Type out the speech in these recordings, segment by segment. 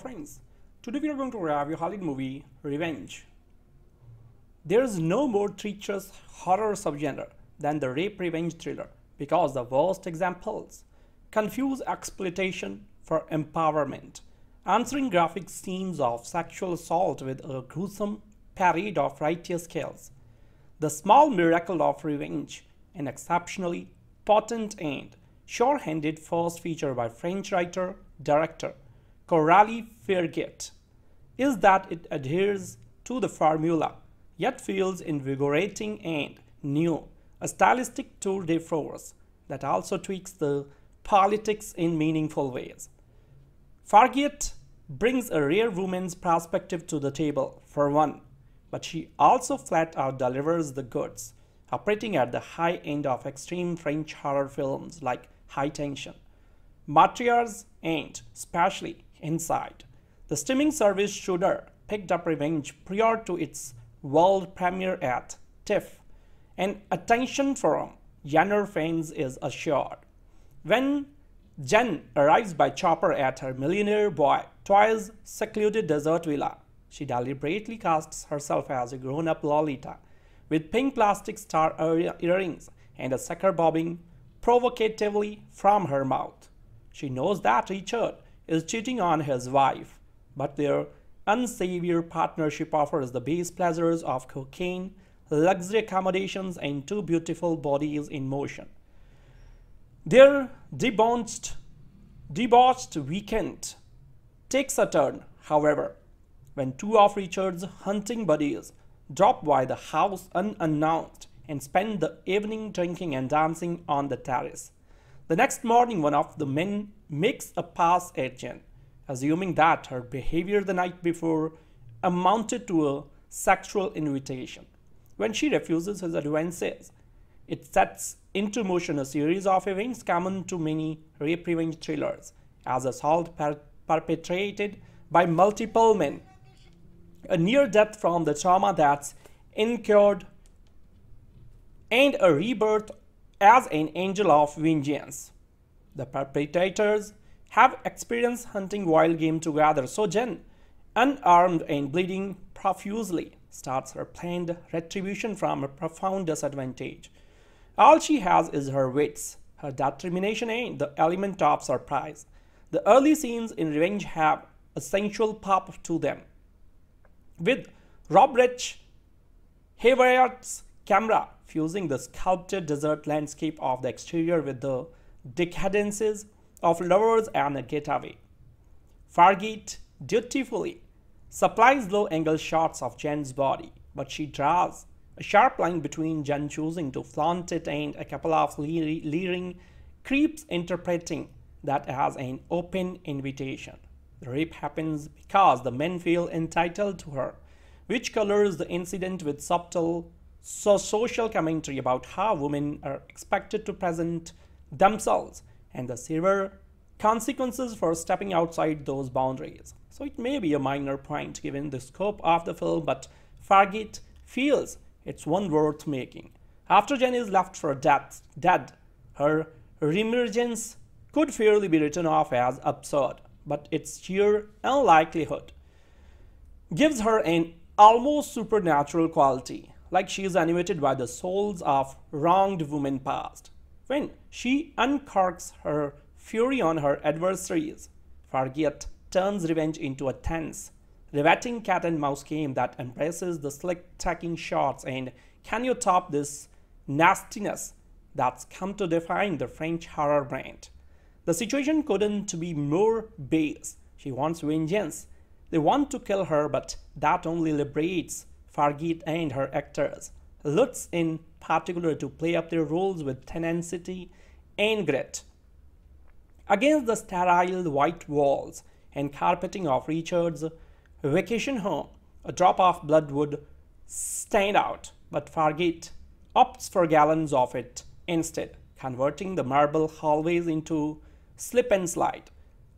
Friends, today we are going to review Hollywood movie Revenge. There is no more treacherous horror subgenre than the rape revenge thriller because the worst examples confuse exploitation for empowerment, answering graphic scenes of sexual assault with a gruesome parade of righteous kills. The small miracle of revenge, an exceptionally potent and sure-handed first feature by French writer director Coralie Fargeat is that it adheres to the formula, yet feels invigorating and new, a stylistic tour de force that also tweaks the politics in meaningful ways. Fargeat brings a rare woman's perspective to the table, for one, but she also flat out delivers the goods, operating at the high end of extreme French horror films like High Tension. Matriarchs and, especially, inside. The streaming service Shudder picked up Revenge prior to its world premiere at TIFF, and attention from Jenner fans is assured. When Jen arrives by chopper at her millionaire boy Toy's secluded desert villa, she deliberately casts herself as a grown-up Lolita with pink plastic star earrings and a sucker bobbing provocatively from her mouth. She knows that Richard is cheating on his wife, but their unsavory partnership offers the base pleasures of cocaine, luxury accommodations, and two beautiful bodies in motion. Their debauched, debauched weekend takes a turn, however, when two of Richard's hunting buddies drop by the house unannounced and spend the evening drinking and dancing on the terrace. The next morning, one of the men makes a pass at Jen, assuming that her behavior the night before amounted to a sexual invitation. When she refuses his advances, it sets into motion a series of events common to many rape revenge thrillers, as assault per perpetrated by multiple men, a near death from the trauma that's incurred, and a rebirth as an angel of vengeance. The perpetrators have experience hunting wild game together, so Jen, unarmed and bleeding profusely, starts her planned retribution from a profound disadvantage. All she has is her wits, her determination, and the element of surprise. The early scenes in Revenge have a sensual pop to them. With Rob Rich Hayward's camera fusing the sculpted desert landscape of the exterior with the decadences of lovers and a getaway. Fargeat dutifully supplies low-angle shots of Jen's body, but she draws a sharp line between Jen choosing to flaunt it and a couple of leering creeps interpreting that as an open invitation. The rape happens because the men feel entitled to her, which colors the incident with subtle so social commentary about how women are expected to present themselves and the severe consequences for stepping outside those boundaries. So it may be a minor point given the scope of the film, but Fargeat feels it's one worth making. After Jen is left for death, dead, her reemergence could fairly be written off as absurd, but its sheer unlikelihood gives her an almost supernatural quality, like she is animated by the souls of wronged women past. When she uncorks her fury on her adversaries, Fargeat turns revenge into a tense, riveting cat and mouse game that embraces the slick tracking shots and can you top this nastiness that's come to define the French horror brand. The situation couldn't be more base. She wants vengeance. They want to kill her, but that only liberates Fargeat and her actors. Lutz in particular to play up their roles with tenacity and grit. Against the sterile white walls and carpeting of Richard's vacation home, a drop of blood would stand out, but Fargeat opts for gallons of it instead, converting the marble hallways into slip and slide.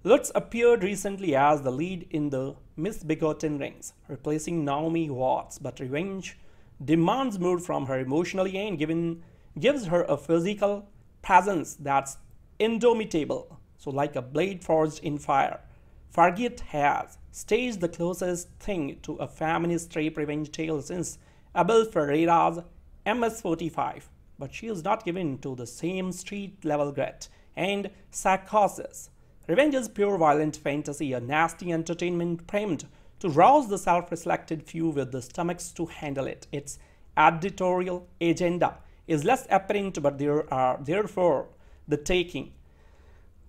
Lutz appeared recently as the lead in the Misbegotten Rings, replacing Naomi Watts, but Revenge demands more from her emotionally and given, gives her a physical presence that's indomitable, so like a blade forged in fire. Fargeat has staged the closest thing to a feminist rape revenge tale since Abel Ferrara's MS-45, but she is not given to the same street-level grit and psychosis. Revenge is pure violent fantasy, a nasty entertainment framed to rouse the self-reflected few with the stomachs to handle it. Its editorial agenda is less apparent, but there are therefore the taking.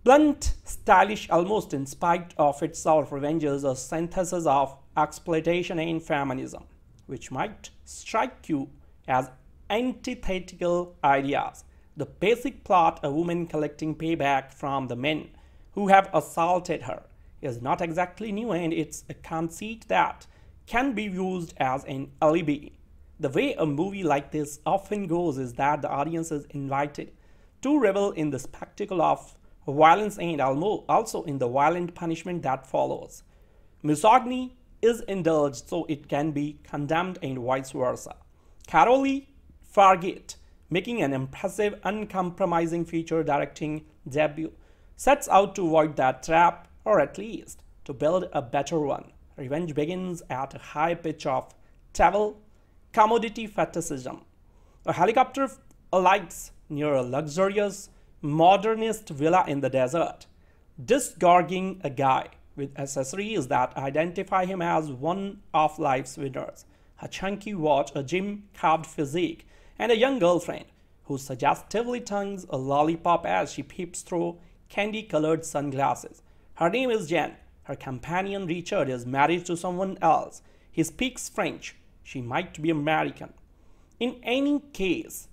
Blunt, stylish, almost in spite of itself, Revenge is a synthesis of exploitation and feminism, which might strike you as antithetical ideas. The basic plot, a woman collecting payback from the men who have assaulted her, is not exactly new and it's a conceit that can be used as an alibi. The way a movie like this often goes is that the audience is invited to revel in the spectacle of violence and also in the violent punishment that follows. Misogyny is indulged so it can be condemned and vice versa. Coralie Fargeat, making an impressive, uncompromising feature directing debut, sets out to avoid that trap or at least to build a better one. Revenge begins at a high pitch of travel, commodity fetishism. A helicopter alights near a luxurious, modernist villa in the desert, disgorging a guy with accessories that identify him as one of life's winners. A chunky watch, a gym-carved physique, and a young girlfriend who suggestively tongues a lollipop as she peeps through candy-colored sunglasses. Her name is Jen. Her companion Richard is married to someone else. He speaks French. She might be American. In any case,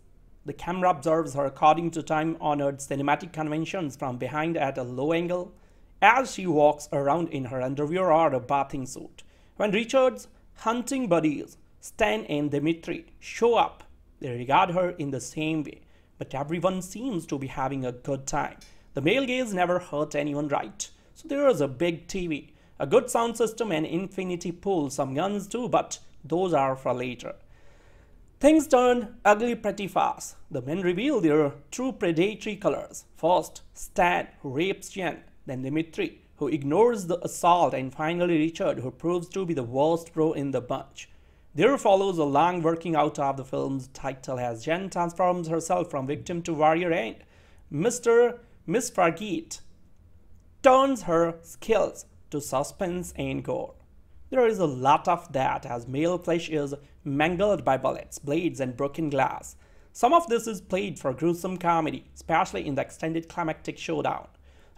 the camera observes her according to time-honored cinematic conventions from behind at a low angle as she walks around in her underwear or a bathing suit. When Richard's hunting buddies, Stan and Dimitri, show up, they regard her in the same way, but everyone seems to be having a good time. The male gaze never hurt anyone right. So there is a big TV, a good sound system and infinity pool, some guns too, but those are for later. Things turn ugly pretty fast. The men reveal their true predatory colors. First, Stan, who rapes Jen, then Dimitri, who ignores the assault, and finally Richard, who proves to be the worst bro in the bunch. There follows a long working out of the film's title as Jen transforms herself from victim to warrior and Mr. Miss Fargeat turns her skills to suspense and gore. There is a lot of that as male flesh is mangled by bullets, blades, and broken glass. Some of this is played for gruesome comedy, especially in the extended climactic showdown.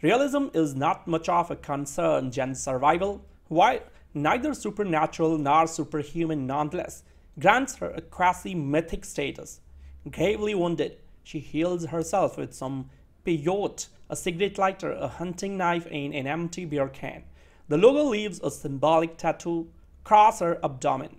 Realism is not much of a concern Jen's survival, while neither supernatural nor superhuman nonetheless grants her a quasi-mythic status. Gravely wounded, she heals herself with some peyote, a cigarette lighter, a hunting knife, and an empty beer can. The logo leaves a symbolic tattoo across her abdomen.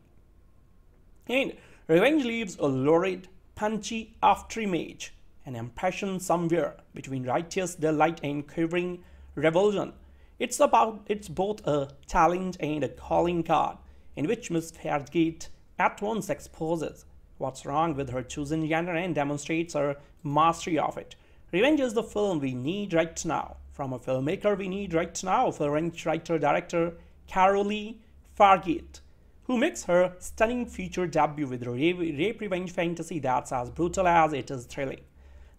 And revenge leaves a lurid, punchy afterimage, an impression somewhere between righteous delight and quivering revulsion. It's about it's both a challenge and a calling card, in which Miss Fargeat at once exposes what's wrong with her chosen genre and demonstrates her mastery of it. Revenge is the film we need right now. From a filmmaker we need right now, French writer-director Coralie Fargeat who makes her stunning feature debut with a rape revenge fantasy that's as brutal as it is thrilling.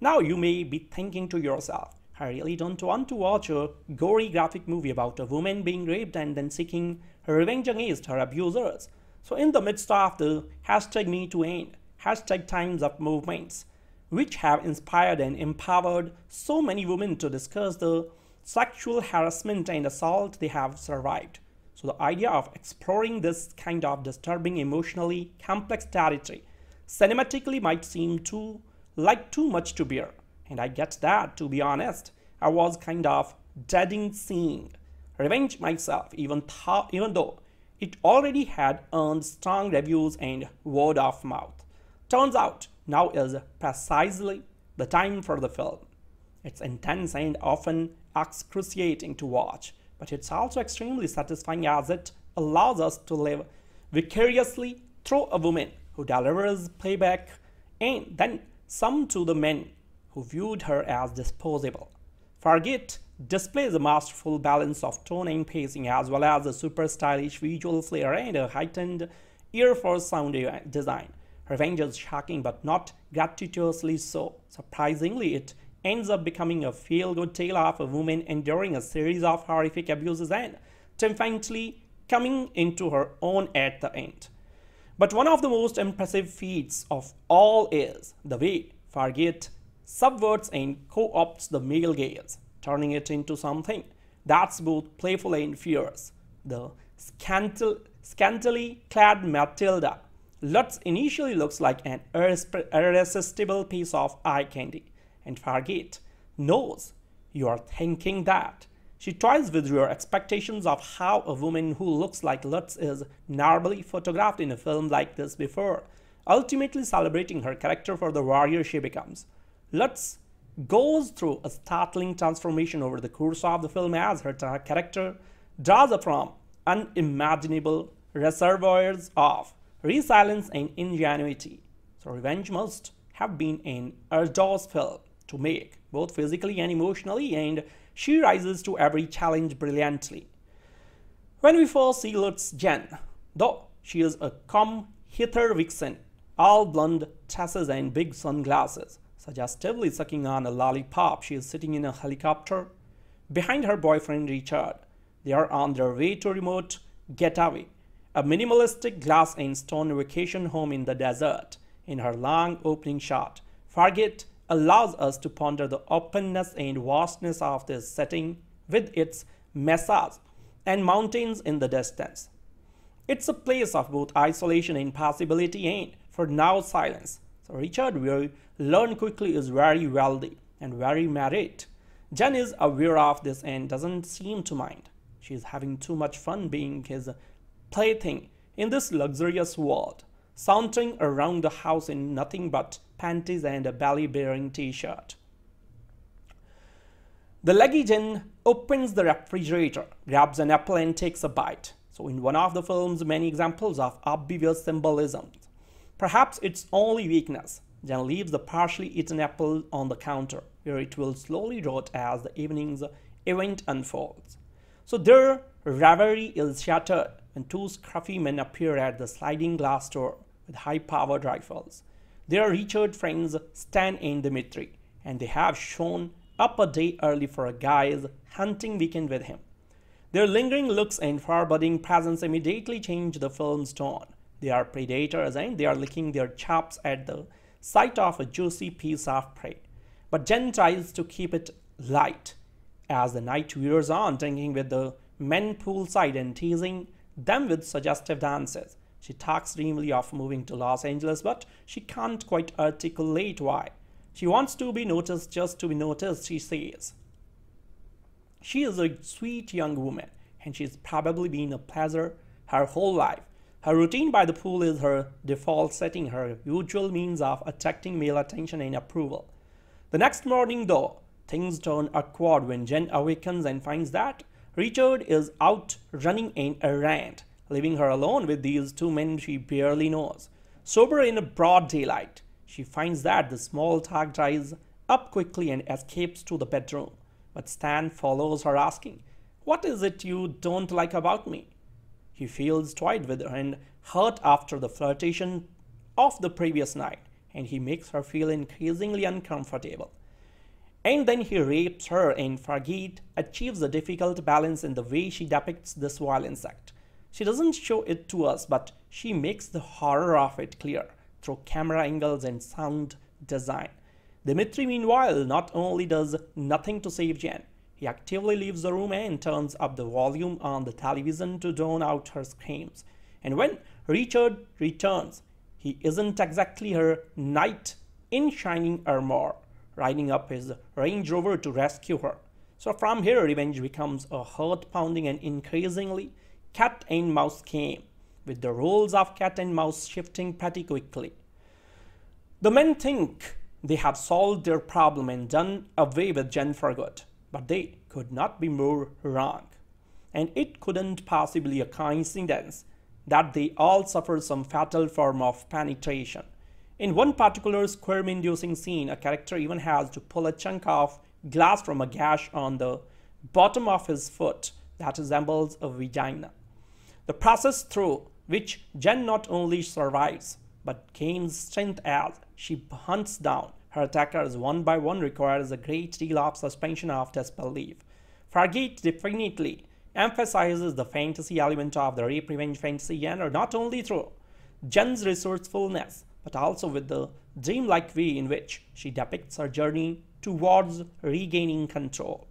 Now you may be thinking to yourself, I really don't want to watch a gory graphic movie about a woman being raped and then seeking her revenge against her abusers. So in the midst of the hashtag MeTooEnd, hashtag Times Up movements, which have inspired and empowered so many women to discuss the sexual harassment and assault they have survived. So the idea of exploring this kind of disturbing emotionally complex territory cinematically might seem too like too much to bear. And I get that, to be honest. I was kind of dreading seeing Revenge myself, even, even though it already had earned strong reviews and word of mouth. Turns out now is precisely the time for the film. It's intense and often excruciating to watch, but it's also extremely satisfying as it allows us to live vicariously through a woman who delivers payback and then some to the men who viewed her as disposable. Fargeat displays a masterful balance of tone and pacing as well as a super stylish visual flair and a heightened ear for sound design. Revenge is shocking but not gratuitously so. Surprisingly, it ends up becoming a feel-good tale of a woman enduring a series of horrific abuses and triumphantly coming into her own at the end. But one of the most impressive feats of all is the way Fargeat subverts and co-opts the male gaze, turning it into something that's both playful and fierce. The scantily clad Matilda Lutz initially looks like an irresistible piece of eye candy, and Fargeat knows you are thinking that. She toys with your expectations of how a woman who looks like Lutz is normally photographed in a film like this before, ultimately celebrating her character for the warrior she becomes. Lutz goes through a startling transformation over the course of the film as her character draws from unimaginable reservoirs of resilience and ingenuity. So Revenge must have been an arduous film to make, both physically and emotionally, and she rises to every challenge brilliantly. When we first see Lutz Jen, though she is a come hither vixen, all blonde tresses and big sunglasses, suggestively sucking on a lollipop, she is sitting in a helicopter behind her boyfriend Richard. They are on their way to remote getaway a minimalistic glass and stone vacation home in the desert. In her long opening shot, Fargeat allows us to ponder the openness and vastness of this setting with its mesas and mountains in the distance. It's a place of both isolation and possibility and, for now, silence. So Richard, will learn quickly, is very wealthy and very married. Jen is aware of this and doesn't seem to mind. She's having too much fun being his plaything in this luxurious world, sauntering around the house in nothing but panties and a belly-bearing t-shirt. The leggy Jen opens the refrigerator, grabs an apple and takes a bite. So in one of the film's many examples of obvious symbolism, perhaps its only weakness, Jen leaves the partially eaten apple on the counter, where it will slowly rot as the evening's event unfolds. So their reverie is shattered when two scruffy men appear at the sliding glass door with high-powered rifles. They are Richard friends Stan and Dimitri, and they have shown up a day early for a guy's hunting weekend with him. Their lingering looks and foreboding presence immediately change the film's tone. They are predators and they are licking their chops at the sight of a juicy piece of prey. But Jen tries to keep it light as the night wears on, drinking with the men poolside and teasing them with suggestive dances. She talks dreamily of moving to Los Angeles, but she can't quite articulate why. She wants to be noticed just to be noticed, she says. She is a sweet young woman, and she's probably been a pleasure her whole life. Her routine by the pool is her default setting, her usual means of attracting male attention and approval. The next morning, though, things turn awkward when Jen awakens and finds that Richard is out running an errand, leaving her alone with these two men she barely knows. Sober in broad daylight, she finds that the small talk dries up quickly and escapes to the bedroom. But Stan follows her asking, What is it you don't like about me? He feels toyed with her and hurt after the flirtation of the previous night, and he makes her feel increasingly uncomfortable. And then he rapes her and Fargeat achieves a difficult balance in the way she depicts this violence act. She doesn't show it to us, but she makes the horror of it clear through camera angles and sound design. Dimitri, meanwhile, not only does nothing to save Jen, he actively leaves the room and turns up the volume on the television to drown out her screams. And when Richard returns, he isn't exactly her knight in shining armor riding up his Range Rover to rescue her. So from here, revenge becomes a heart-pounding and increasingly cat and mouse game, with the roles of cat and mouse shifting pretty quickly. The men think they have solved their problem and done away with Jen for good, but they could not be more wrong. And it couldn't possibly be a coincidence that they all suffer some fatal form of penetration. In one particular squirm-inducing scene, a character even has to pull a chunk of glass from a gash on the bottom of his foot that resembles a vagina. The process through which Jen not only survives but gains strength as she hunts down her attackers one by one requires a great deal of suspension of disbelief. Fargeat definitely emphasizes the fantasy element of the rape revenge fantasy genre not only through Jen's resourcefulness but also with the dreamlike way in which she depicts her journey towards regaining control.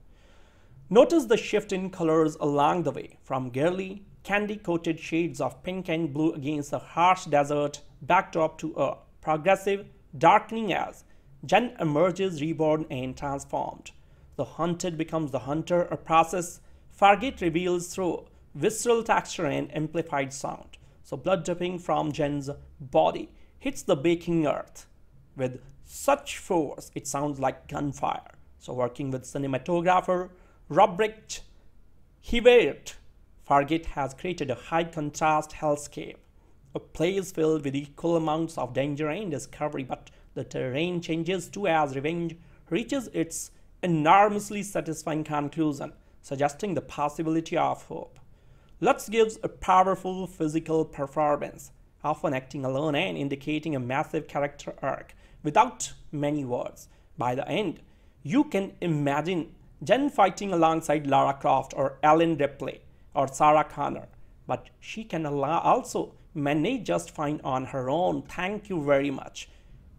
Notice the shift in colors along the way from girly, candy-coated shades of pink and blue against the harsh desert backdrop to a progressive darkening as Jen emerges reborn and transformed. The hunted becomes the hunter, a process Fargeat reveals through visceral texture and amplified sound. So blood dripping from Jen's body hits the baking earth with such force it sounds like gunfire. So working with cinematographer Robrecht Heyvaert, Fargeat has created a high contrast hellscape, a place filled with equal amounts of danger and discovery, but the terrain changes too as revenge reaches its enormously satisfying conclusion, suggesting the possibility of hope. Lutz gives a powerful physical performance, often acting alone and indicating a massive character arc without many words. By the end, you can imagine Jen fighting alongside Lara Croft or Ellen Ripley or Sarah Connor, but she can also manage just fine on her own. Thank you very much.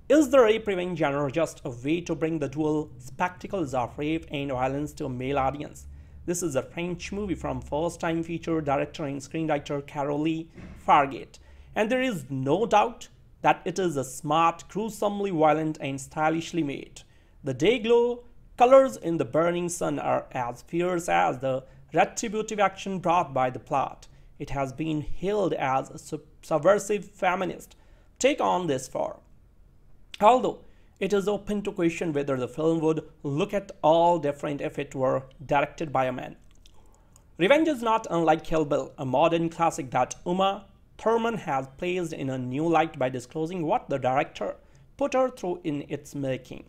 Is the rape revenge genre just a way to bring the dual spectacles of rape and violence to a male audience? This is a French movie from first-time feature director and screenwriter Coralie Fargeat, and there is no doubt that it is a smart, gruesomely violent, and stylishly made. The day glow colors in the burning sun are as fierce as the retributive action brought by the plot. It has been hailed as a subversive feminist take on this form. Although it is open to question whether the film would look at all different if it were directed by a man. Revenge is not unlike Kill Bill, a modern classic that Uma Thurman has placed in a new light by disclosing what the director put her through in its making.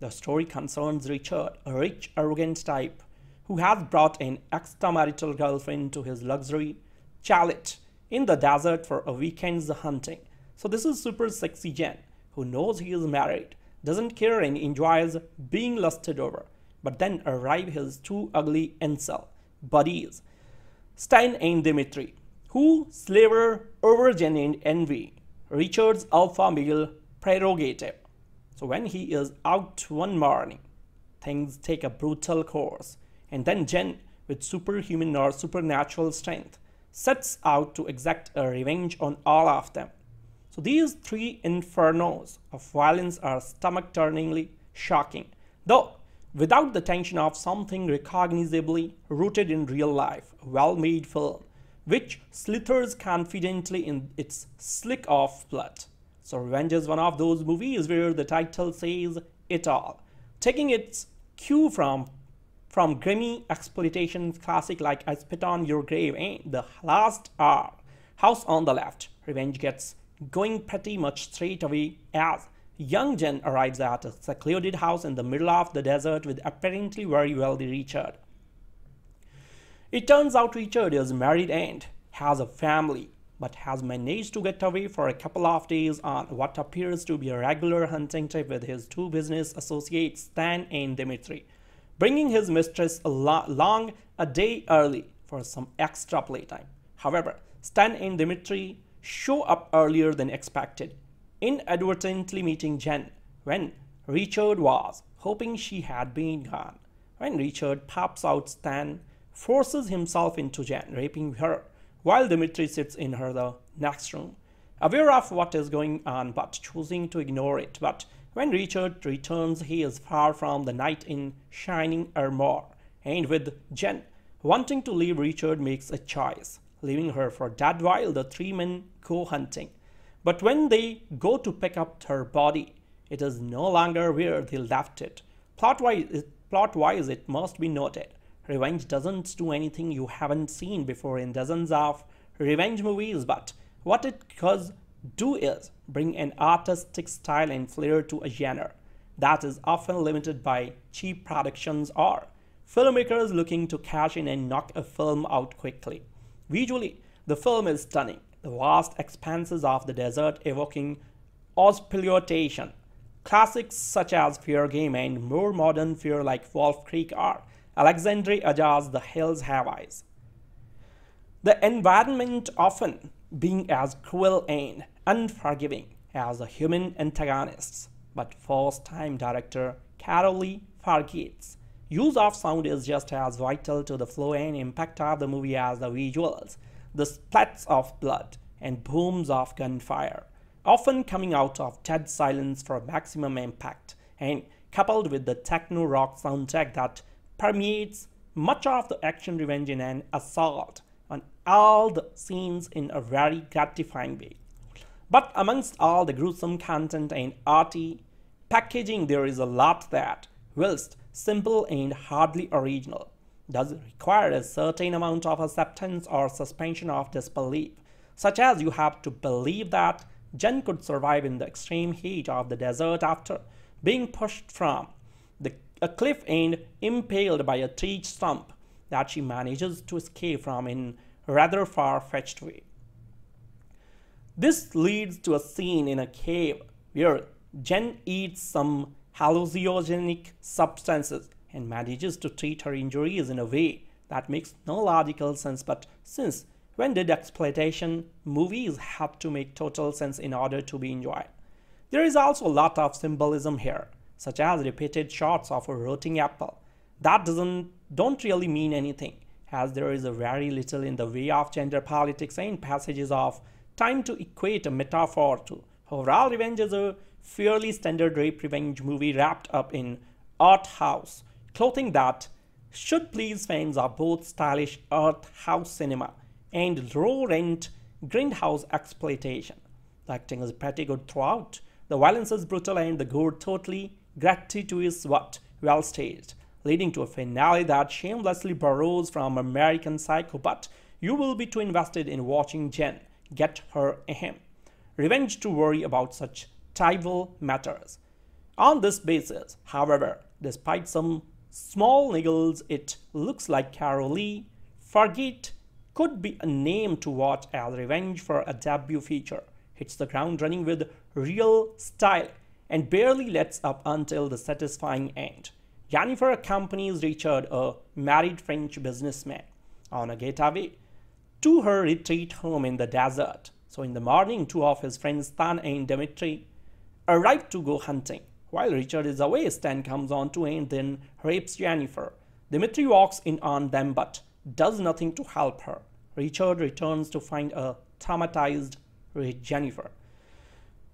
The story concerns Richard, a rich, arrogant type who has brought an extramarital girlfriend to his luxury chalet in the desert for a weekend's hunting. So this is super sexy Jen who knows he is married, doesn't care and enjoys being lusted over, but then arrive his two ugly incel buddies, Stan and Dimitri, who slaver over genuine envy, Richard's alpha male prerogative. So when he is out one morning, things take a brutal course, and then Jen, with superhuman or supernatural strength, sets out to exact a revenge on all of them. So these three infernos of violence are stomach-turningly shocking, though without the tension of something recognizably rooted in real life, well-made film, which slithers confidently in its slick off plot. So Revenge is one of those movies where the title says it all, taking its cue from from grimy exploitation classic like I Spit on Your Grave and The Last Hour, House on the Left. Revenge gets going pretty much straight away as young Jen arrives at a secluded house in the middle of the desert with apparently very wealthy Richard. It turns out Richard is married and has a family, but has managed to get away for a couple of days on what appears to be a regular hunting trip with his two business associates Stan and Dimitri, bringing his mistress along a day early for some extra playtime. However, Stan and Dimitri show up earlier than expected, inadvertently meeting Jen when Richard was hoping she had been gone. When Richard pops out Stan, forces himself into Jen, raping her, while Dimitri sits in her the next room, aware of what is going on but choosing to ignore it. But when Richard returns, he is far from the knight in shining armor, and with Jen wanting to leave, Richard makes a choice leaving her for dead while the three men go hunting. But when they go to pick up her body, it is no longer where they left it. Plot-wise, plot-wise it must be noted, revenge doesn't do anything you haven't seen before in dozens of revenge movies, but what it does do is bring an artistic style and flair to a genre that is often limited by cheap productions or filmmakers looking to cash in and knock a film out quickly. Visually, the film is stunning, the vast expanses of the desert evoking exploitation. Classics such as Fair Game and more modern fear like Wolf Creek are Alexandre Aja's The Hills Have Eyes. The environment often being as cruel and unforgiving as the human antagonists, but first-time director Coralie Fargeat's use of sound is just as vital to the flow and impact of the movie as the visuals, the splats of blood and booms of gunfire, often coming out of dead silence for maximum impact, and coupled with the techno-rock soundtrack that permeates much of the action revenge in an assault on all the scenes in a very gratifying way. But amongst all the gruesome content and arty packaging, there is a lot that, whilst simple and hardly original, does require a certain amount of acceptance or suspension of disbelief, such as you have to believe that Jen could survive in the extreme heat of the desert after being pushed from a cliff end impaled by a tree stump that she manages to escape from in rather far-fetched way. This leads to a scene in a cave where Jen eats some hallucinogenic substances and manages to treat her injuries in a way that makes no logical sense but since when did exploitation movies have to make total sense in order to be enjoyed? There is also a lot of symbolism here, such as repeated shots of a rotting apple. That doesn't don't really mean anything, as there is a very little in the way of gender politics and passages of time to equate a metaphor to. Overall, Revenge is a fairly standard rape revenge movie wrapped up in art house clothing that should please fans of both stylish art house cinema and low rent grindhouse exploitation. The acting is pretty good throughout. The violence is brutal and the gore totally gratuitous what? well staged, leading to a finale that shamelessly borrows from American Psycho, but you will be too invested in watching Jen get her ahem. Revenge to worry about such trivial matters. On this basis, however, despite some small niggles, it looks like Carol Lee, Fargeat could be a name to watch as revenge for a debut feature. Hits the ground running with real style and barely lets up until the satisfying end. Jennifer accompanies Richard, a married French businessman, on a getaway to her retreat home in the desert. So in the morning, two of his friends, Stan and Dimitri, arrive to go hunting. While Richard is away, Stan comes on to and then rapes Jennifer. Dimitri walks in on them but does nothing to help her. Richard returns to find a traumatized Jennifer.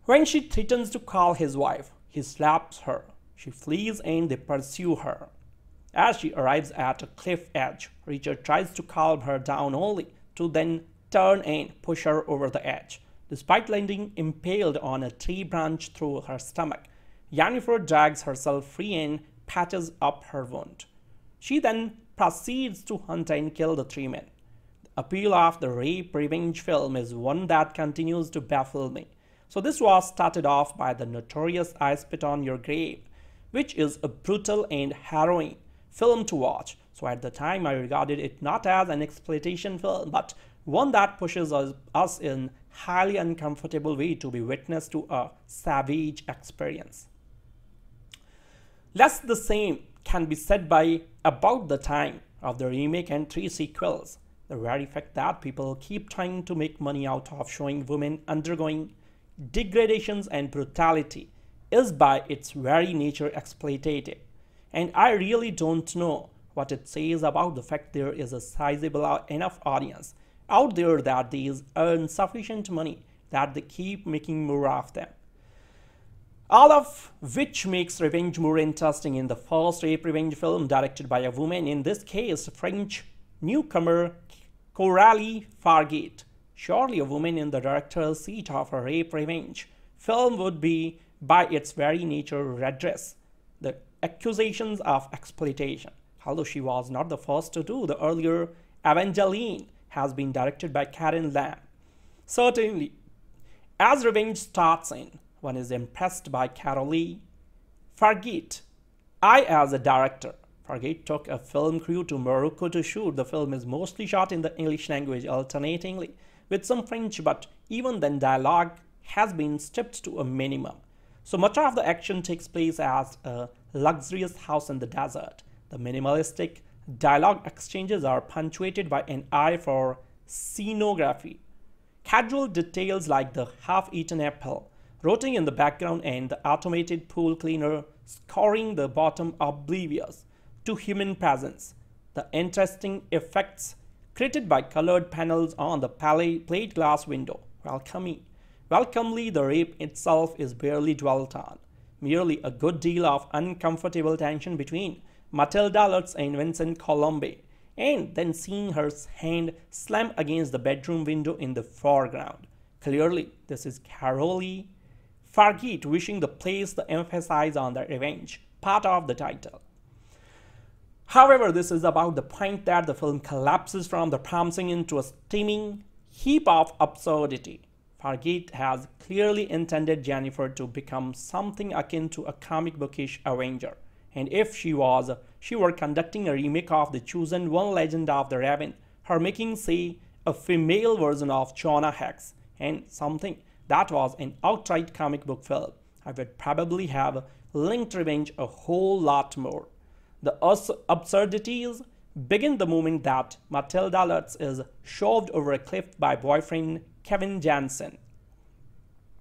When she threatens to call his wife, he slaps her. She flees and they pursue her. As she arrives at a cliff edge, Richard tries to calm her down only to then turn and push her over the edge. Despite landing impaled on a tree branch through her stomach, Jennifer drags herself free and patches up her wound. She then proceeds to hunt and kill the three men. The appeal of the rape revenge film is one that continues to baffle me. So this was started off by the notorious I Spit on Your Grave, which is a brutal and harrowing film to watch. So at the time I regarded it not as an exploitation film, but one that pushes us, us in highly uncomfortable way to be witness to a savage experience. Less the same can be said by about the time of the remake and three sequels. The very fact that people keep trying to make money out of showing women undergoing degradations and brutality is by its very nature exploitative. And I really don't know what it says about the fact there is a sizable enough audience out there that these earn sufficient money that they keep making more of them. All of which makes revenge more interesting in the first rape revenge film directed by a woman, in this case French newcomer Coralie Fargeat. Surely a woman in the directorial seat of a rape revenge film would be, by its very nature, redress the accusations of exploitation. Although she was not the first to do, the earlier Evangeline has been directed by Karen Lamb. Certainly, as revenge starts in, one is impressed by Coralie. Fargeat, I as a director Fargeat took a film crew to Morocco to shoot. The film is mostly shot in the English language alternatingly with some French, but even then dialogue has been stripped to a minimum. So much of the action takes place as a luxurious house in the desert. The minimalistic dialogue exchanges are punctuated by an eye for scenography. Casual details like the half-eaten apple rotting in the background and the automated pool cleaner scoring the bottom oblivious to human presence. The interesting effects created by colored panels on the plate glass window welcoming. Welcomely, the rape itself is barely dwelt on, merely a good deal of uncomfortable tension between Matilda Lutz and Vincent Colombe, and then seeing her hand slam against the bedroom window in the foreground. Clearly, this is Coralie Fargeat wishing to place the emphasis on the revenge part of the title. However, this is about the point that the film collapses from the promising into a steaming heap of absurdity. Fargeat has clearly intended Jennifer to become something akin to a comic bookish Avenger. And if she was, she were conducting a remake of the chosen one legend of the Raven, her making, say, a female version of Jonah Hex, and something that was an outright comic book film, I would probably have linked Revenge a whole lot more. The absurdities begin the moment that Matilda Lutz is shoved over a cliff by boyfriend Kevin Janssens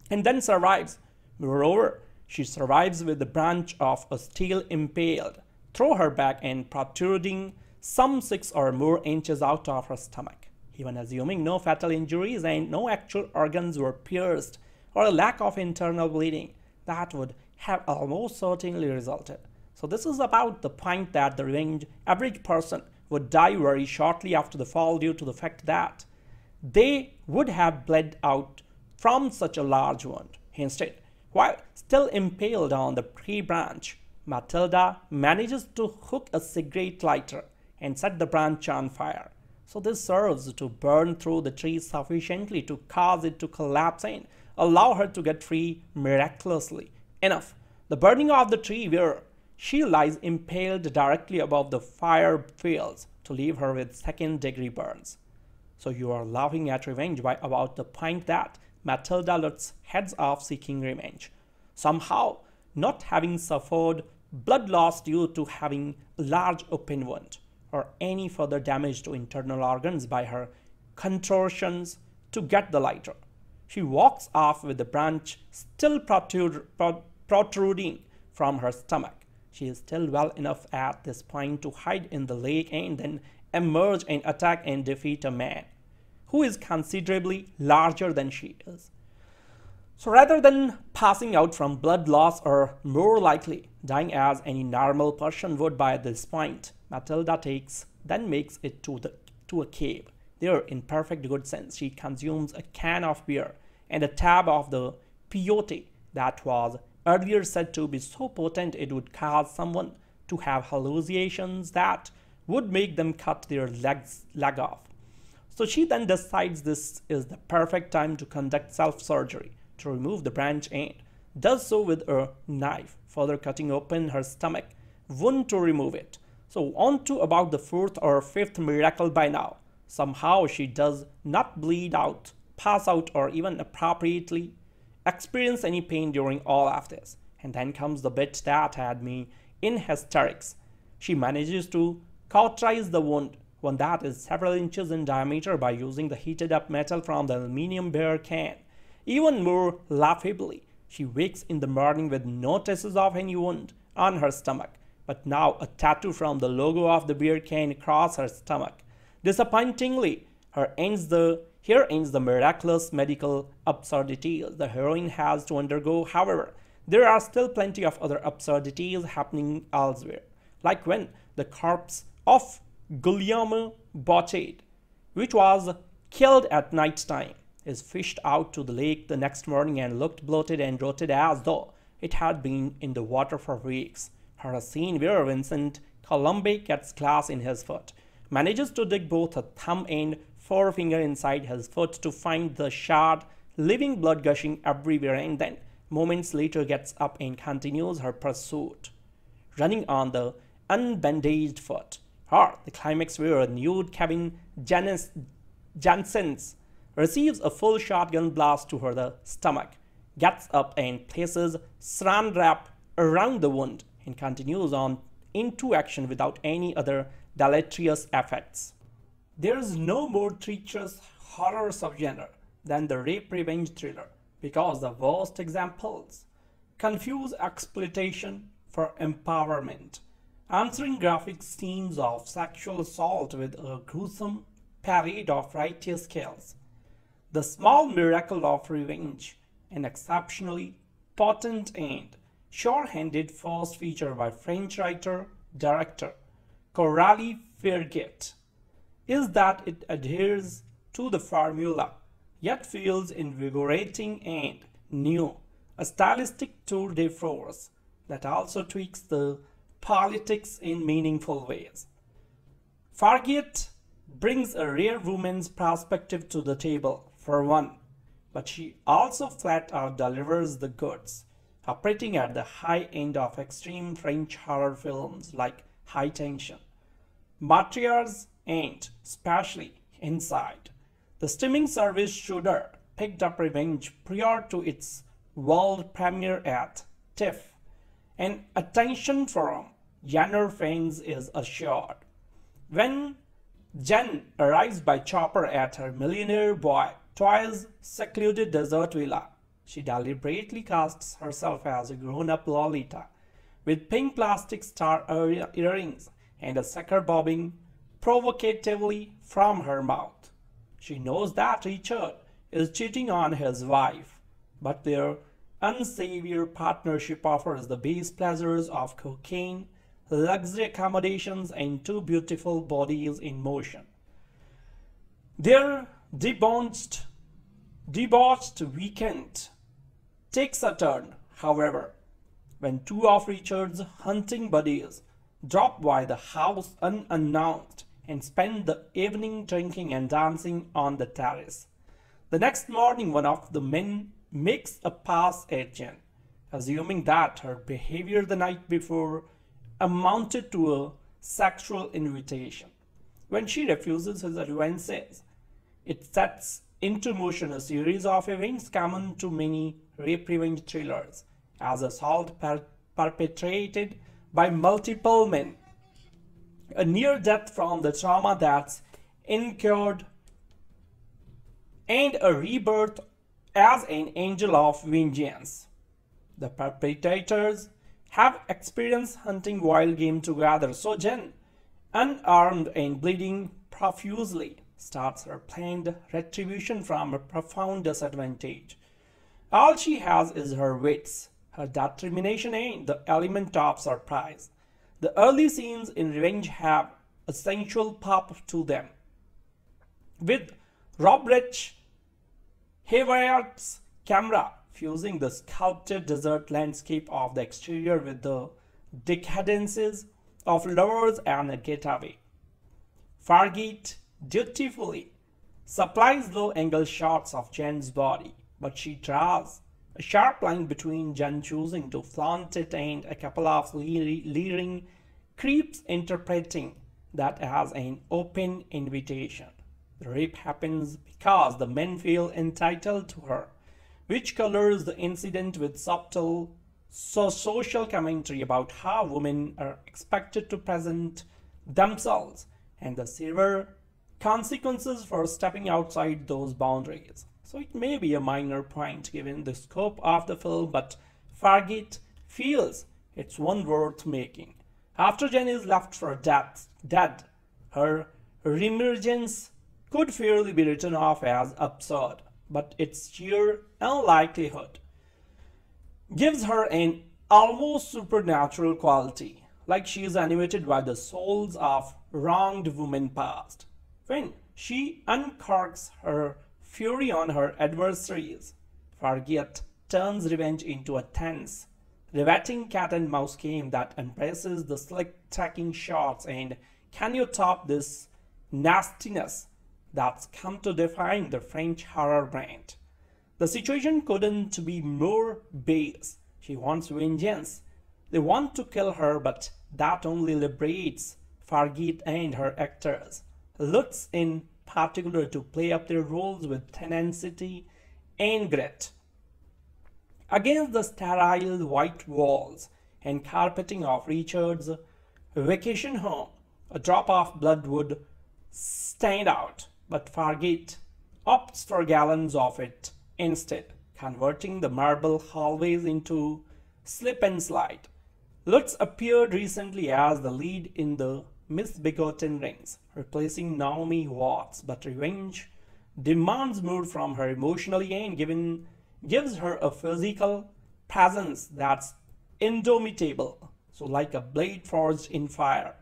and then survives. Moreover, she survives with the branch of a steel impaled through her back and protruding some six or more inches out of her stomach. Even assuming no fatal injuries and no actual organs were pierced or a lack of internal bleeding, that would have almost certainly resulted so this is about the point that the revenge average person would die very shortly after the fall due to the fact that they would have bled out from such a large wound. Instead, while still impaled on the tree branch, Matilda manages to hook a cigarette lighter and set the branch on fire. So this serves to burn through the tree sufficiently to cause it to collapse and allow her to get free miraculously. Enough. The burning of the tree where she lies impaled directly above the fire fields to leave her with second degree burns. So you are laughing at revenge by about the point that Matilda Lutz heads off seeking revenge. Somehow, not having suffered blood loss due to having a large open wound or any further damage to internal organs by her contortions to get the lighter. She walks off with the branch still protruding from her stomach. She is still well enough at this point to hide in the lake and then emerge and attack and defeat a man who is considerably larger than she is. So rather than passing out from blood loss or more likely dying as any normal person would by this point, Matilda takes then makes it to the to a cave. There, in perfect good sense, she consumes a can of beer and a tab of the peyote that was earlier said to be so potent it would cause someone to have hallucinations that would make them cut their legs leg off. So she then decides this is the perfect time to conduct self-surgery to remove the branch and does so with a knife, further cutting open her stomach wound to remove it. So on to about the fourth or fifth miracle by now. Somehow she does not bleed out, pass out or even appropriately experience any pain during all of this. And then comes the bit that had me in hysterics. She manages to cauterize the wound, one that is several inches in diameter by using the heated up metal from the aluminum beer can. Even more laughably, she wakes in the morning with no traces of any wound on her stomach, but now a tattoo from the logo of the beer can across her stomach. Disappointingly, her ends the here ends the miraculous medical absurdities the heroine has to undergo. However, there are still plenty of other absurdities happening elsewhere, like when the corpse of Guillaume Bouchède, which was killed at night time, is fished out to the lake the next morning and looked bloated and rotted as though it had been in the water for weeks. Or a scene where Vincent Colombe gets glass in his foot, manages to dig both a thumb and forefinger inside his foot to find the shard, leaving blood gushing everywhere and then moments later gets up and continues her pursuit, running on the unbandaged foot, or the climax where a nude Kevin Janssens receives a full shotgun blast to her the stomach, gets up and places saran wrap around the wound, and continues on into action without any other deleterious effects. There is no more treacherous horror subgenre than the rape revenge thriller because the worst examples confuse exploitation for empowerment, answering graphic scenes of sexual assault with a gruesome parade of righteous kills. The small miracle of revenge, an exceptionally potent and sure-handed first feature by French writer director Coralie Fargeat, is that it adheres to the formula, yet feels invigorating and new, a stylistic tour de force that also tweaks the politics in meaningful ways. Fargeat brings a rare woman's perspective to the table, for one, but she also flat out delivers the goods, operating at the high end of extreme French horror films like High Tension. Martyrs and, especially, Inside. The streaming service Shudder picked up Revenge prior to its world premiere at TIFF, and attention from genre fans is assured. When Jen arrives by chopper at her millionaire boy Toy's secluded desert villa, she deliberately casts herself as a grown-up Lolita with pink plastic star earrings and a sucker bobbing provocatively from her mouth. She knows that Richard is cheating on his wife, but their unsavory partnership offers the base pleasures of cocaine, luxury accommodations, and two beautiful bodies in motion. Their debauched, debauched weekend takes a turn, however, when two of Richard's hunting buddies drop by the house unannounced and spend the evening drinking and dancing on the terrace. The next morning, one of the men makes a pass at Jen, assuming that her behavior the night before amounted to a sexual invitation. When she refuses his advances, it sets into motion a series of events common to many rape revenge thrillers, as assault per perpetrated by multiple men, a near death from the trauma that's incurred, and a rebirth as an angel of vengeance. The perpetrators have experienced hunting wild game together, so Jen, unarmed and bleeding profusely, starts her planned retribution from a profound disadvantage. All she has is her wits, her determination, and the element of surprise. The early scenes in Revenge have a sensual pop to them. With Robrecht Heyvaert's camera fusing the sculpted desert landscape of the exterior with the decadences of lovers and a getaway. Fargeat dutifully supplies low-angle shots of Jen's body, but she draws a sharp line between Jen choosing to flaunt it and a couple of leering creeps interpreting that as an open invitation. The rape happens because the men feel entitled to her, which colors the incident with subtle so social commentary about how women are expected to present themselves and the severe consequences for stepping outside those boundaries. So it may be a minor point given the scope of the film, but Fargeat feels it's one worth making. After Jen is left for death, dead, her reemergence could fairly be written off as absurd, but its sheer unlikelihood gives her an almost supernatural quality, like she is animated by the souls of wronged women past. When she uncorks her fury on her adversaries, Fargeat turns revenge into a tense, riveting cat and mouse game that embraces the slick tracking shots and can you top this nastiness that's come to define the French horror brand. The situation couldn't be more base. She wants vengeance. They want to kill her, but that only liberates Fargeat and her actors. Lutz in particular to play up their roles with tenacity and grit. Against the sterile white walls and carpeting of Richard's vacation home, a drop of blood would stand out, but Fargeat opts for gallons of it instead, converting the marble hallways into slip and slide. Lutz appeared recently as the lead in the Misbegotten Rings, replacing Naomi Watts, but Revenge demands more from her emotionally and given, gives her a physical presence that's indomitable, so like a blade forged in fire.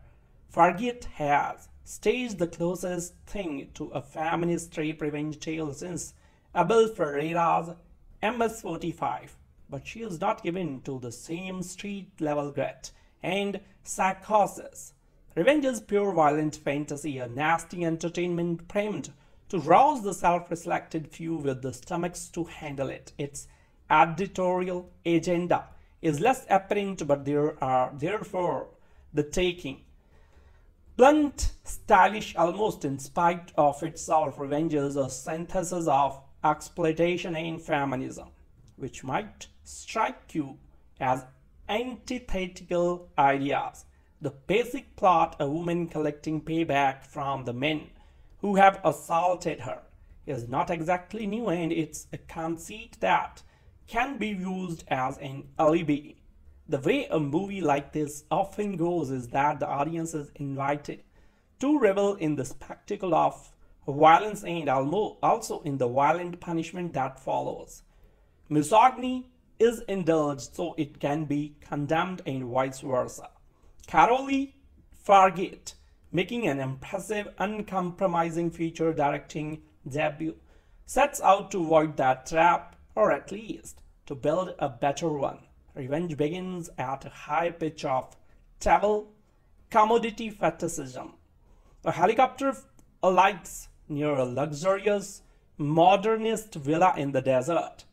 Fargeat has staged the closest thing to a feminist rape revenge tale since Abel Ferrara's MS-45 but she is not given to the same street level grit and psychosis. Revenge is pure violent fantasy, a nasty entertainment primed to rouse the self-reflected few with the stomachs to handle it. Its editorial agenda is less apparent, but there are therefore the taking. Blunt, stylish, almost in spite of itself, Revenge is a synthesis of exploitation and feminism, which might strike you as antithetical ideas. The basic plot, a woman collecting payback from the men who have assaulted her, is not exactly new and it's a conceit that can be used as an alibi. The way a movie like this often goes is that the audience is invited to revel in the spectacle of violence and also in the violent punishment that follows. Misogyny is indulged so it can be condemned and vice versa. Coralie Fargeat, making an impressive, uncompromising feature directing debut, sets out to avoid that trap, or at least to build a better one. Revenge begins at a high pitch of travel, commodity fetishism. A helicopter alights near a luxurious, modernist villa in the desert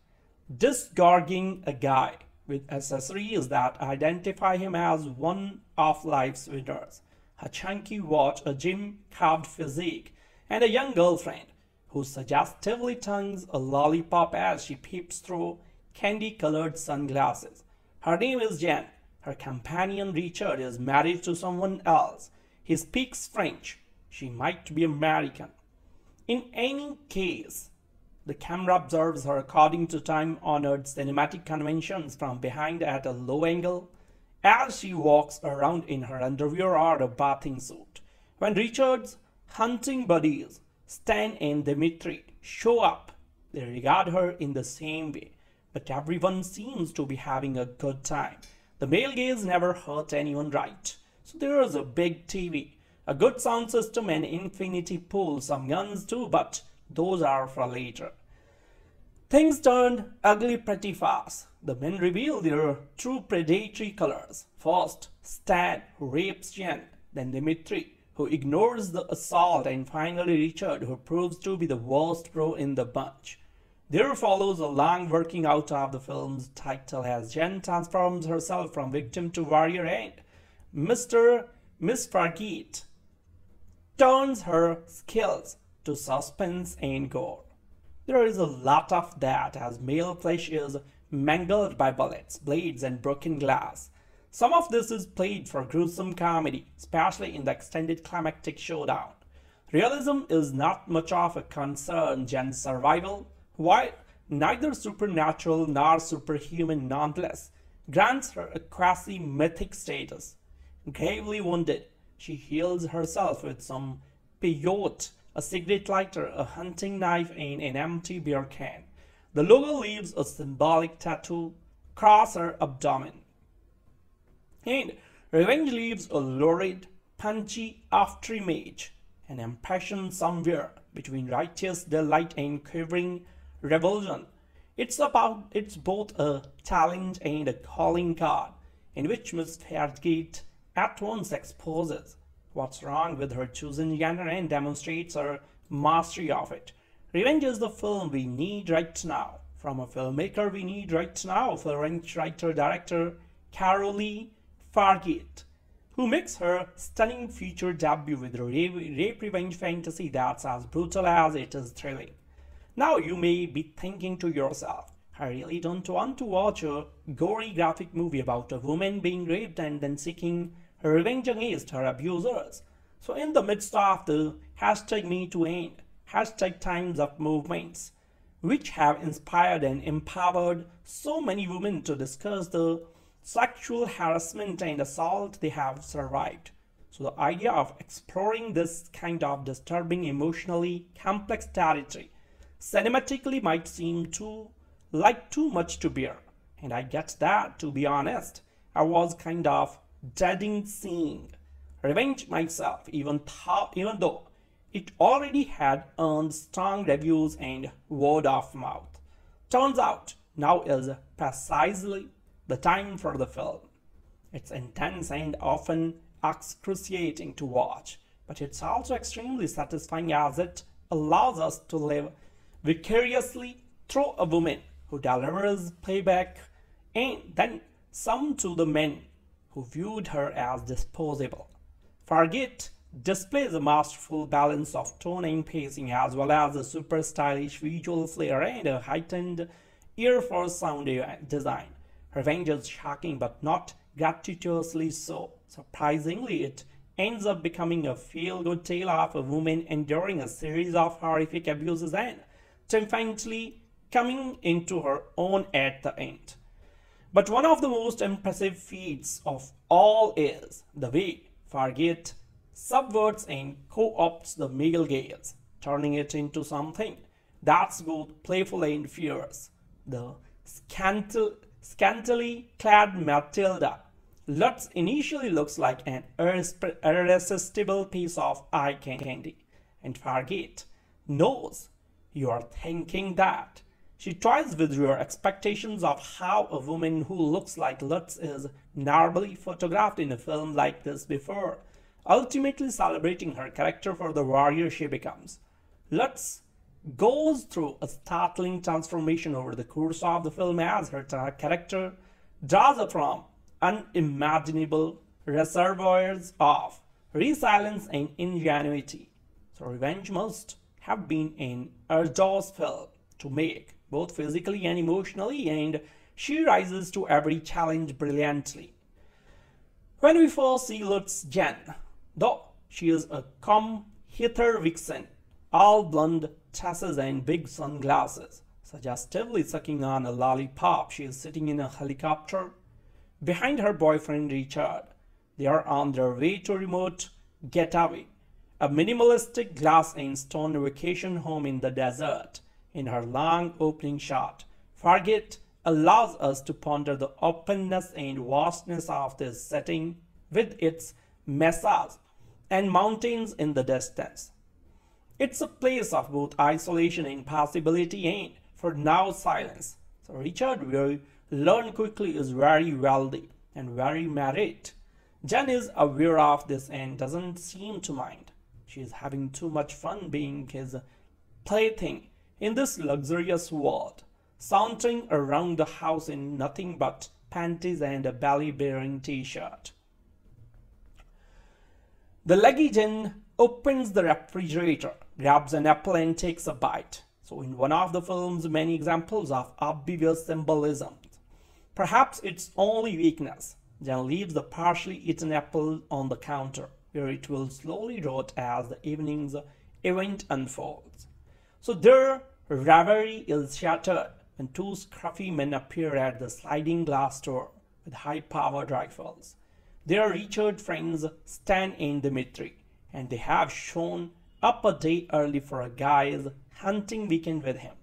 disgorging a guy with accessories that identify him as one of life's winners. A chunky watch, a gym-carved physique, and a young girlfriend who suggestively tongues a lollipop as she peeps through candy-colored sunglasses. Her name is Jen. Her companion Richard is married to someone else. He speaks French. She might be American. In any case, the camera observes her according to time-honored cinematic conventions from behind at a low angle as she walks around in her underwear or a bathing suit. When Richard's hunting buddies, Stan and Dimitri, show up, they regard her in the same way, but everyone seems to be having a good time. The male gaze never hurt anyone right. So there is a big TV, a good sound system and infinity pool, some guns too, but those are for later. Things turned ugly pretty fast. The men reveal their true predatory colors. First, Stan, rapes Jen, then Dimitri, who ignores the assault, and finally Richard, who proves to be the worst bro in the bunch. There follows a long working out of the film's title as Jen transforms herself from victim to warrior and Mr. Miss Fargeat turns her skills to suspense and gore. There is a lot of that as male flesh is mangled by bullets, blades, and broken glass. Some of this is played for gruesome comedy, especially in the extended climactic showdown. Realism is not much of a concern Jen's survival, while neither supernatural nor superhuman nonetheless grants her a quasi-mythic status. Gravely wounded, she heals herself with some peyote a cigarette lighter, a hunting knife, and an empty beer can. The logo leaves a symbolic tattoo across her abdomen. And revenge leaves a lurid, punchy afterimage, an impression somewhere between righteous delight and quivering revulsion. It's about it's both a challenge and a calling card, in which Miss Fargeat at once exposes what's wrong with her chosen genre and demonstrates her mastery of it. Revenge is the film we need right now. From a filmmaker we need right now, French writer, director, Coralie Fargeat, who makes her stunning feature debut with a rape revenge fantasy that's as brutal as it is thrilling. Now you may be thinking to yourself, I really don't want to watch a gory graphic movie about a woman being raped and then seeking revenge against her abusers. So in the midst of the hashtag me to end, hashtag times of movements, which have inspired and empowered so many women to discuss the sexual harassment and assault they have survived. So the idea of exploring this kind of disturbing emotionally complex territory cinematically might seem too like too much to bear. And I get that, to be honest. I was kind of dreading seeing Revenge myself, even, even though it already had earned strong reviews and word of mouth. Turns out now is precisely the time for the film. It's intense and often excruciating to watch, but it's also extremely satisfying as it allows us to live vicariously through a woman who delivers payback and then some to the men who viewed her as disposable. Fargeat displays a masterful balance of tone and pacing as well as a super stylish visual flair and a heightened ear for sound design. Revenge is shocking but not gratuitously so. Surprisingly, it ends up becoming a feel-good tale of a woman enduring a series of horrific abuses and triumphantly coming into her own at the end. But one of the most impressive feats of all is the way Fargeat subverts and co-opts the male gaze, turning it into something that's both playful and fierce. The scantal, scantily clad Matilda Lutz initially looks like an irresistible piece of eye candy, and Fargeat knows you are thinking that. She toys with your expectations of how a woman who looks like Lutz is normally photographed in a film like this before ultimately celebrating her character for the warrior she becomes. Lutz goes through a startling transformation over the course of the film as her character draws from unimaginable reservoirs of resilience and ingenuity. So Revenge must have been an arduous film to make, both physically and emotionally, and she rises to every challenge brilliantly. When we first see Lutz Jen, Though she is a come hither vixen, all blonde tresses and big sunglasses, suggestively sucking on a lollipop. She is sitting in a helicopter behind her boyfriend Richard. They are on their way to remote getaway, a minimalistic glass and stone vacation home in the desert. In her long opening shot, Fargeat allows us to ponder the openness and vastness of this setting with its mesas and mountains in the distance. It's a place of both isolation and possibility and, for now, silence. So Richard will learn quickly is very wealthy and very married. Jen is aware of this and doesn't seem to mind. She is having too much fun being his plaything in this luxurious world, sauntering around the house in nothing but panties and a belly-bearing t-shirt. The Leggy Jen opens the refrigerator, grabs an apple and takes a bite. So in one of the film's many examples of obvious symbolism, perhaps its only weakness, Jen leaves the partially eaten apple on the counter, where it will slowly rot as the evening's event unfolds. So their reverie is shattered when two scruffy men appear at the sliding glass door with high-powered rifles. Their Richard friends Stan and Dimitri, and they have shown up a day early for a guy's hunting weekend with him.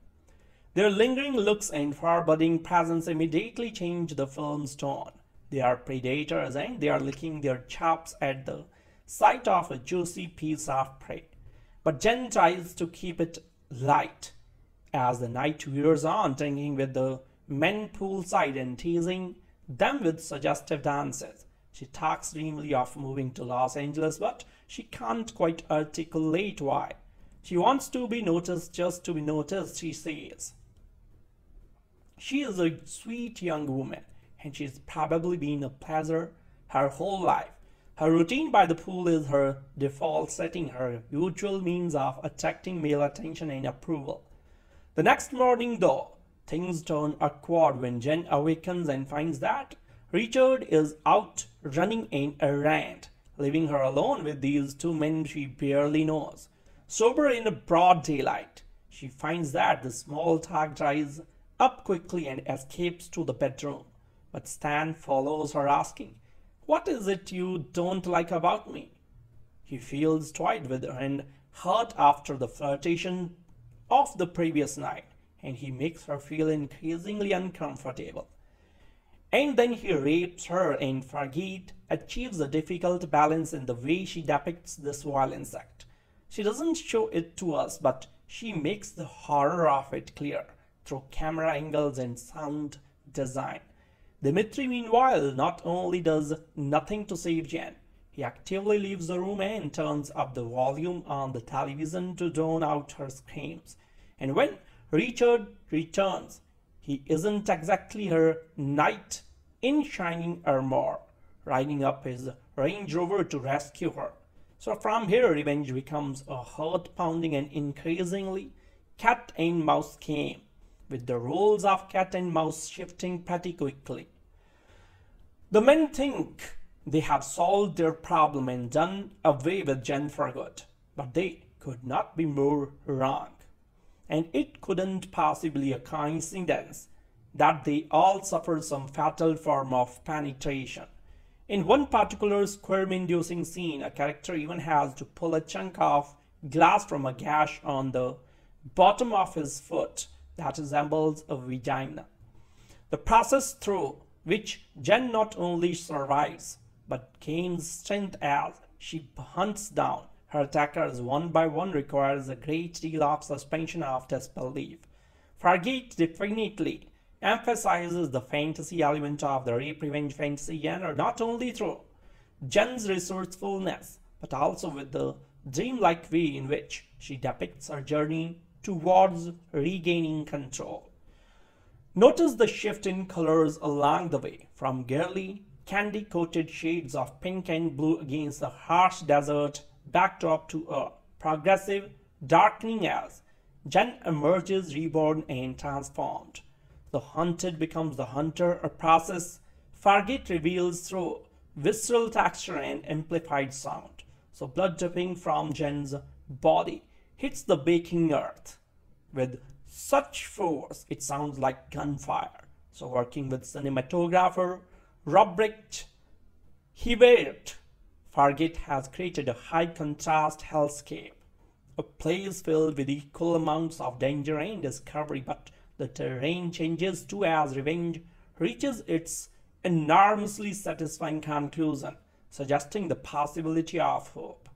Their lingering looks and foreboding presence immediately change the film's tone. They are predators and they are licking their chops at the sight of a juicy piece of prey. But Jen tries to keep it light as the night wears on, drinking with the men poolside and teasing them with suggestive dances. She talks dreamily of moving to Los Angeles, but she can't quite articulate why. She wants to be noticed just to be noticed, she says. She is a sweet young woman, and she's probably been a pleasure her whole life. Her routine by the pool is her default setting, her usual means of attracting male attention and approval. The next morning, though, things turn awkward when Jen awakens and finds that Richard is out running in a rant, leaving her alone with these two men she barely knows. Sober in a broad daylight, she finds that the small talk dries up quickly and escapes to the bedroom. But Stan follows her asking, What is it you don't like about me? He feels toyed with her and hurt after the flirtation of the previous night, and he makes her feel increasingly uncomfortable. And then he rapes her and Fargeat achieves a difficult balance in the way she depicts this violence act. She doesn't show it to us, but she makes the horror of it clear through camera angles and sound design. Dimitri, meanwhile, not only does nothing to save Jen, he actively leaves the room and turns up the volume on the television to drown out her screams. And when Richard returns, he isn't exactly her knight in shining armor, riding up his Range Rover to rescue her. So from here, revenge becomes a heart-pounding and increasingly cat and mouse game with the roles of cat and mouse shifting pretty quickly. The men think they have solved their problem and done away with Jen for good, but they could not be more wrong. And it couldn't possibly a coincidence that they all suffer some fatal form of penetration. In one particular squirm-inducing scene, a character even has to pull a chunk of glass from a gash on the bottom of his foot that resembles a vagina. The process through which Jen not only survives, but gains strength as she hunts down her attackers one by one requires a great deal of suspension of disbelief. Fargeat definitely emphasizes the fantasy element of the rape revenge fantasy genre not only through Jen's resourcefulness, but also with the dreamlike way in which she depicts her journey towards regaining control. Notice the shift in colors along the way from girly, candy-coated shades of pink and blue against the harsh desert backdrop to a progressive darkening as Jen emerges reborn and transformed. The hunted becomes the hunter, a process Fargeat reveals through visceral texture and amplified sound. So blood dripping from Jen's body hits the baking earth with such force it sounds like gunfire. So working with cinematographer Robrecht Heyvaert, Fargeat has created a high contrast hellscape, a place filled with equal amounts of danger and discovery, but the terrain changes too as revenge reaches its enormously satisfying conclusion, suggesting the possibility of hope.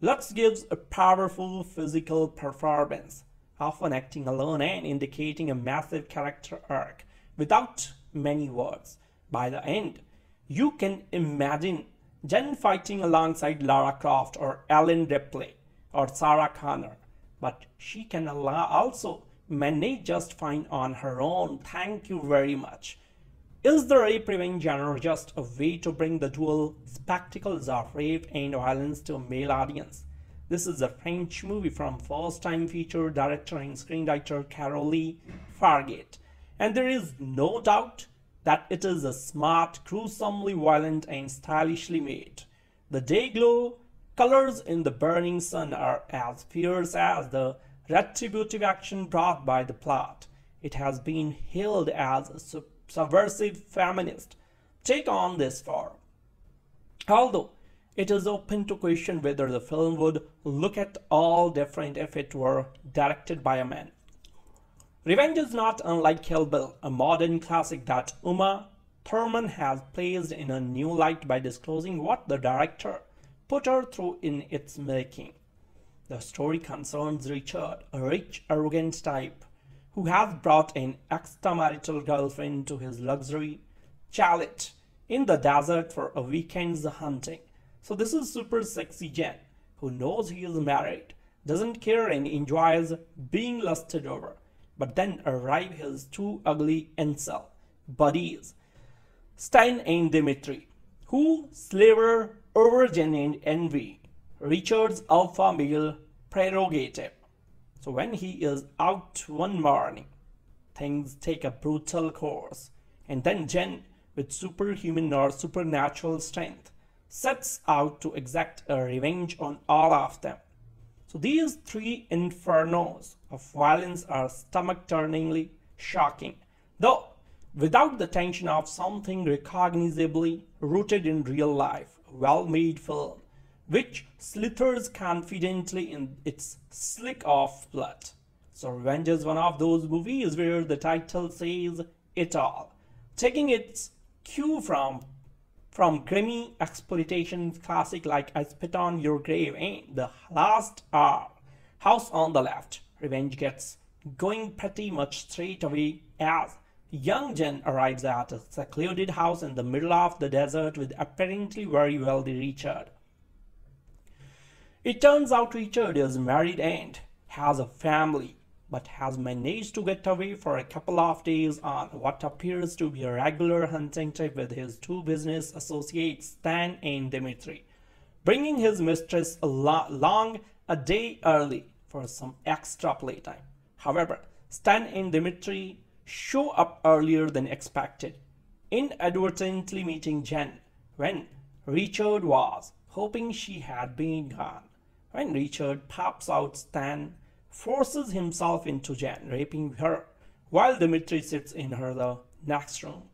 Lutz gives a powerful physical performance, often acting alone and indicating a massive character arc without many words. By the end, you can imagine Jen fighting alongside Lara Croft or Ellen Ripley or Sarah Connor, but she can also manage just fine on her own. Thank you very much. Is the rape revenge genre just a way to bring the dual spectacles of rape and violence to a male audience? This is a French movie from first-time feature director and screenwriter Coralie Fargeat, and there is no doubt that it is a smart, gruesomely violent, and stylishly made. The day glow colors in the burning sun are as fierce as the retributive action brought by the plot. It has been hailed as a subversive feminist take on this form. Although it is open to question whether the film would look at all different if it were directed by a man. Revenge is not unlike Kill Bill, a modern classic that Uma Thurman has placed in a new light by disclosing what the director put her through in its making. The story concerns Richard, a rich, arrogant type who has brought an extramarital girlfriend to his luxury chalet in the desert for a weekend's hunting. So this is super sexy Jen, who knows he is married, doesn't care and enjoys being lusted over, but then arrive his two ugly incel buddies. Stan and Dimitri, who slaver over Jen and envy, Richard's alpha male prerogative. So when he is out one morning, things take a brutal course, and then Jen, with superhuman or supernatural strength, sets out to exact a revenge on all of them. So these three infernos of violence are stomach-turningly shocking, though without the tension of something recognizably rooted in real life, well-made film, which slithers confidently in its slick of blood. So Revenge is one of those movies where the title says it all, taking its cue from from grimy exploitation classic like I Spit on Your Grave and The Last Hour, House on the Left. Revenge gets going pretty much straight away as young Jen arrives at a secluded house in the middle of the desert with apparently very wealthy Richard. It turns out Richard is married and has a family but has managed to get away for a couple of days on what appears to be a regular hunting trip with his two business associates Stan and Dimitri, bringing his mistress along a day early for some extra playtime. However, Stan and Dimitri show up earlier than expected, inadvertently meeting Jen when Richard was hoping she had been gone. When Richard pops out Stan forces himself into Jen, raping her, while Dimitri sits in her the next room,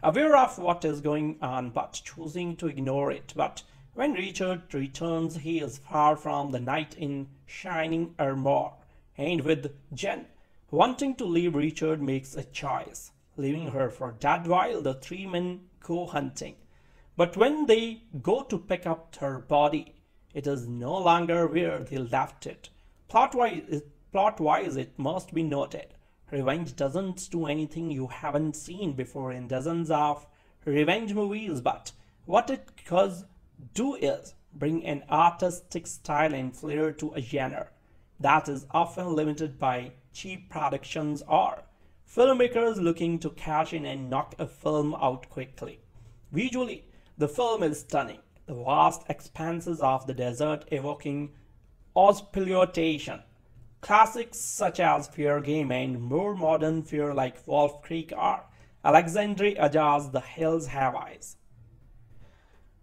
aware of what is going on but choosing to ignore it. But when Richard returns, he is far from the knight in shining armor, and with Jen wanting to leave, Richard makes a choice, leaving her for dead while the three men go hunting. But when they go to pick up her body, it is no longer where they left it. Plot-wise, plot-wise, it must be noted, revenge doesn't do anything you haven't seen before in dozens of revenge movies, but what it does do is bring an artistic style and flair to a genre that is often limited by cheap productions or filmmakers looking to cash in and knock a film out quickly. Visually, the film is stunning, the vast expanses of the desert evoking exploitation, Classics such as Fair Game and more modern fear like Wolf Creek are Alexandre Aja's The Hills Have Eyes.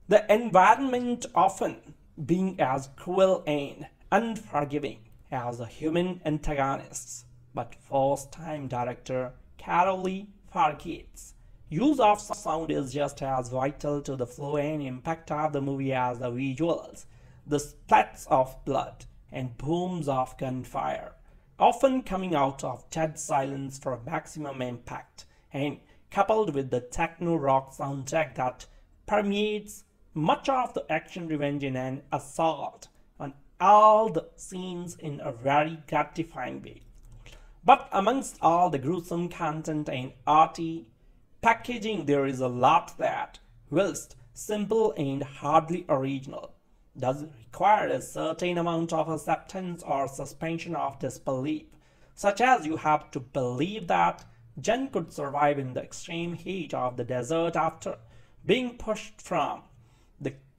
The environment often being as cruel and unforgiving as the human antagonists, but first-time director Coralie Fargeat's use of sound is just as vital to the flow and impact of the movie as the visuals, the splats of blood, and booms of gunfire, often coming out of dead silence for maximum impact, and coupled with the techno-rock soundtrack that permeates much of the action revenge in an assault on all the scenes in a very gratifying way. But amongst all the gruesome content and arty packaging, there is a lot that, whilst simple and hardly original, does require a certain amount of acceptance or suspension of disbelief, such as you have to believe that Jen could survive in the extreme heat of the desert after being pushed from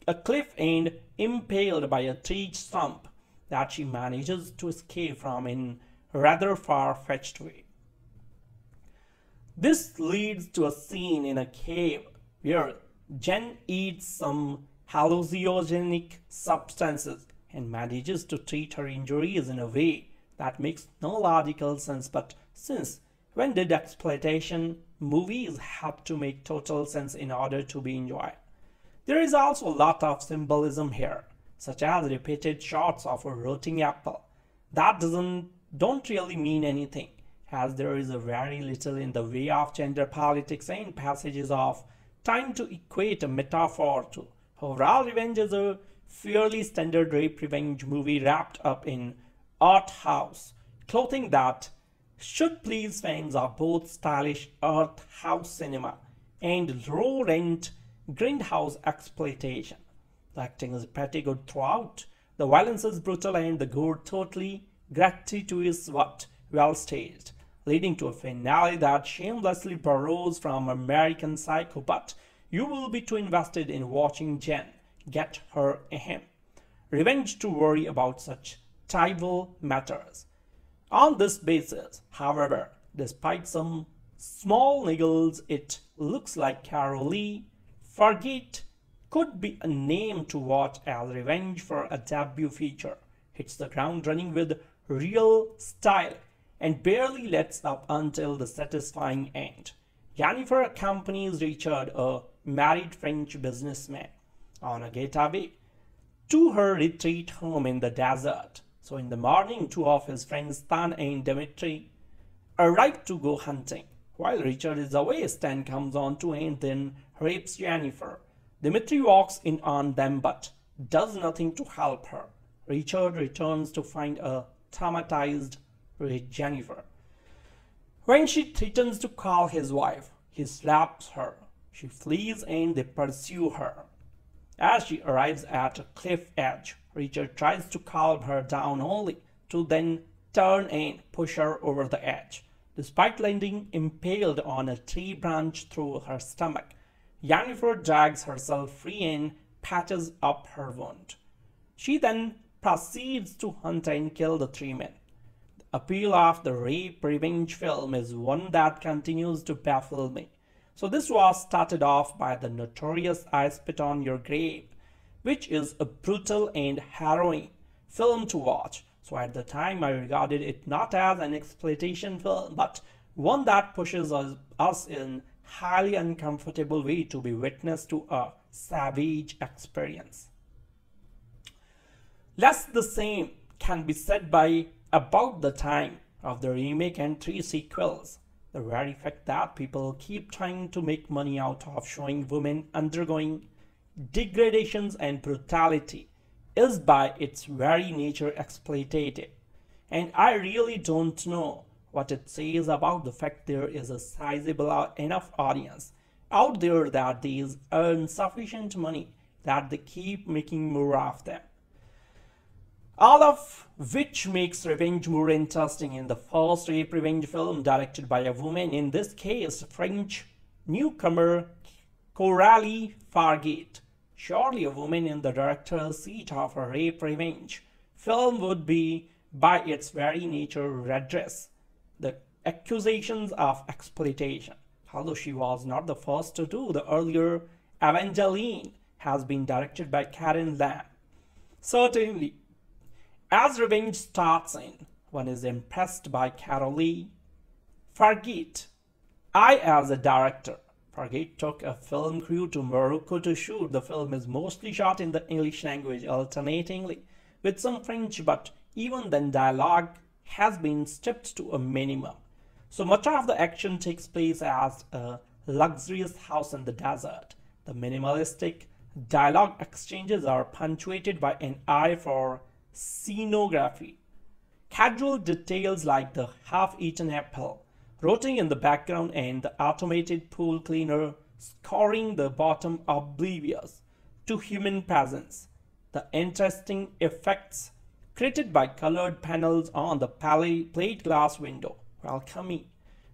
a cliff end impaled by a tree stump that she manages to escape from in rather far-fetched way. This leads to a scene in a cave where Jen eats some hallucinogenic substances and manages to treat her injuries in a way that makes no logical sense but since when did exploitation movies have to make total sense in order to be enjoyed? There is also a lot of symbolism here, such as repeated shots of a rotting apple. That doesn't don't really mean anything, as there is very little in the way of gender politics and passages of time to equate a metaphor to Overall, Revenge is a fairly standard rape revenge movie wrapped up in art house clothing that should please fans of both stylish art house cinema and low rent grindhouse exploitation. The acting is pretty good throughout. The violence is brutal and the gore totally gratuitous but well staged. leading to a finale that shamelessly borrows from American Psycho, but you will be too invested in watching Jen get her ahem. Revenge to worry about such trivial matters. On this basis, however, despite some small niggles, it looks like Coralie Fargeat could be a name to watch as revenge for a debut feature. Hits the ground running with real style and barely lets up until the satisfying end. Jennifer accompanies Richard, a married French businessman, on a getaway to her retreat home in the desert. So in the morning, two of his friends, Stan and Dimitri, arrive to go hunting. While Richard is away, Stan comes on to and then rapes Jennifer. Dimitri walks in on them but does nothing to help her. Richard returns to find a traumatized Jennifer. When she threatens to call his wife, he slaps her. She flees and they pursue her. As she arrives at a cliff edge, Richard tries to calm her down only to then turn and push her over the edge. Despite landing impaled on a tree branch through her stomach, Jennifer drags herself free and patches up her wound. She then proceeds to hunt and kill the three men. The appeal of the rape revenge film is one that continues to baffle me. So this was started off by the notorious I Spit on Your Grave, which is a brutal and harrowing film to watch. So at the time I regarded it not as an exploitation film, but one that pushes us, us in highly uncomfortable way to be witness to a savage experience. Less the same can be said by about the time of the remake and three sequels. The very fact that people keep trying to make money out of showing women undergoing degradations and brutality is by its very nature exploitative. And I really don't know what it says about the fact there is a sizable enough audience out there that these earn sufficient money that they keep making more of them. All of which makes revenge more interesting in the first rape revenge film directed by a woman, in this case French newcomer Coralie Fargeat. Surely a woman in the director's seat of a rape revenge film would be, by its very nature, redress the accusations of exploitation. Although she was not the first to do, the earlier Evangeline has been directed by Karen Lamb. Certainly, as revenge starts in, one is impressed by Coralie. Fargeat. I, as a director, Fargeat took a film crew to Morocco to shoot. The film is mostly shot in the English language, alternatingly with some French, but even then dialogue has been stripped to a minimum. So much of the action takes place as a luxurious house in the desert. The minimalistic dialogue exchanges are punctuated by an eye for scenography. Casual details like the half-eaten apple rotting in the background and the automated pool cleaner scoring the bottom oblivious to human presence. The interesting effects created by colored panels on the plate glass window. Welcomely,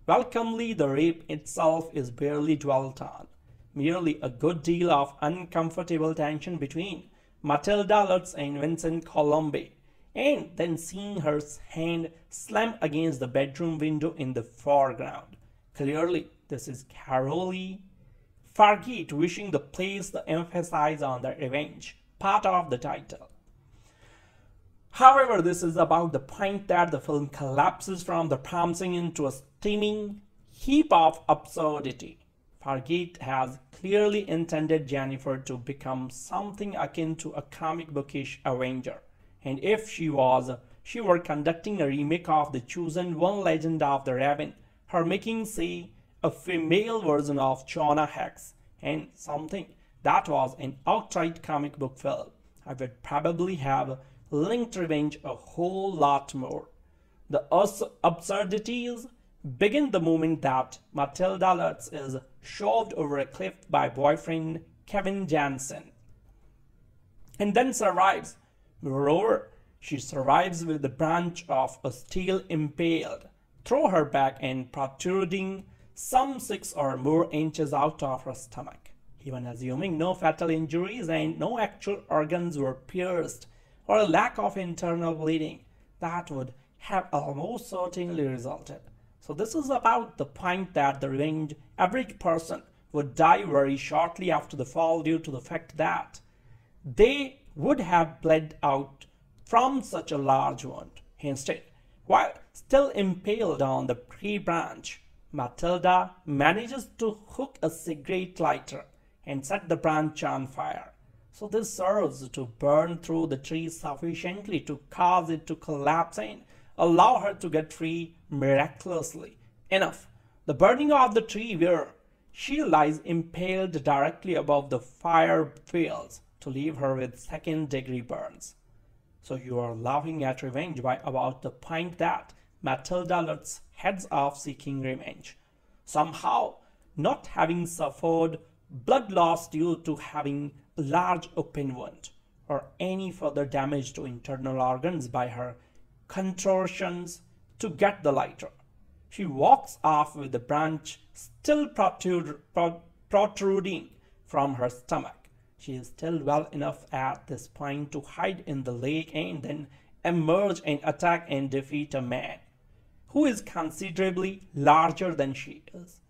welcomely, the rape itself is barely dwelt on. Merely a good deal of uncomfortable tension between Matilda Lutz and Vincent Colombe, and then seeing her hand slam against the bedroom window in the foreground. Clearly, this is Coralie Fargeat wishing to place the emphasis on the revenge part of the title. However, this is about the point that the film collapses from the promising into a steaming heap of absurdity. Fargeat has clearly intended Jennifer to become something akin to a comic bookish Avenger. And if she was, she were conducting a remake of the chosen one legend of the Raven, her making, say, a female version of Jonah Hex, and something that was an outright comic book film, I would probably have linked revenge a whole lot more. The absurdities begin the moment that Matilda Lutz is shoved over a cliff by boyfriend Kevin Janssens and then survives. Moreover, she survives with the branch of a steel impaled. throw her back and protruding some six or more inches out of her stomach. Even assuming no fatal injuries and no actual organs were pierced or a lack of internal bleeding, that would have almost certainly resulted. So this is about the point that the average person would die very shortly after the fall due to the fact that they would have bled out from such a large wound. Instead, while still impaled on the tree branch, Matilda manages to hook a cigarette lighter and set the branch on fire. So this serves to burn through the tree sufficiently to cause it to collapse and allow her to get free miraculously. Enough. The burning of the tree where she lies impaled directly above the fire fails to leave her with second degree burns. So you are laughing at revenge by about the point that Matilda lets heads off seeking revenge. Somehow, not having suffered blood loss due to having large open wound or any further damage to internal organs by her contortions to get the lighter. She walks off with the branch still protruding from her stomach. She is still well enough at this point to hide in the lake and then emerge and attack and defeat a man who is considerably larger than she is.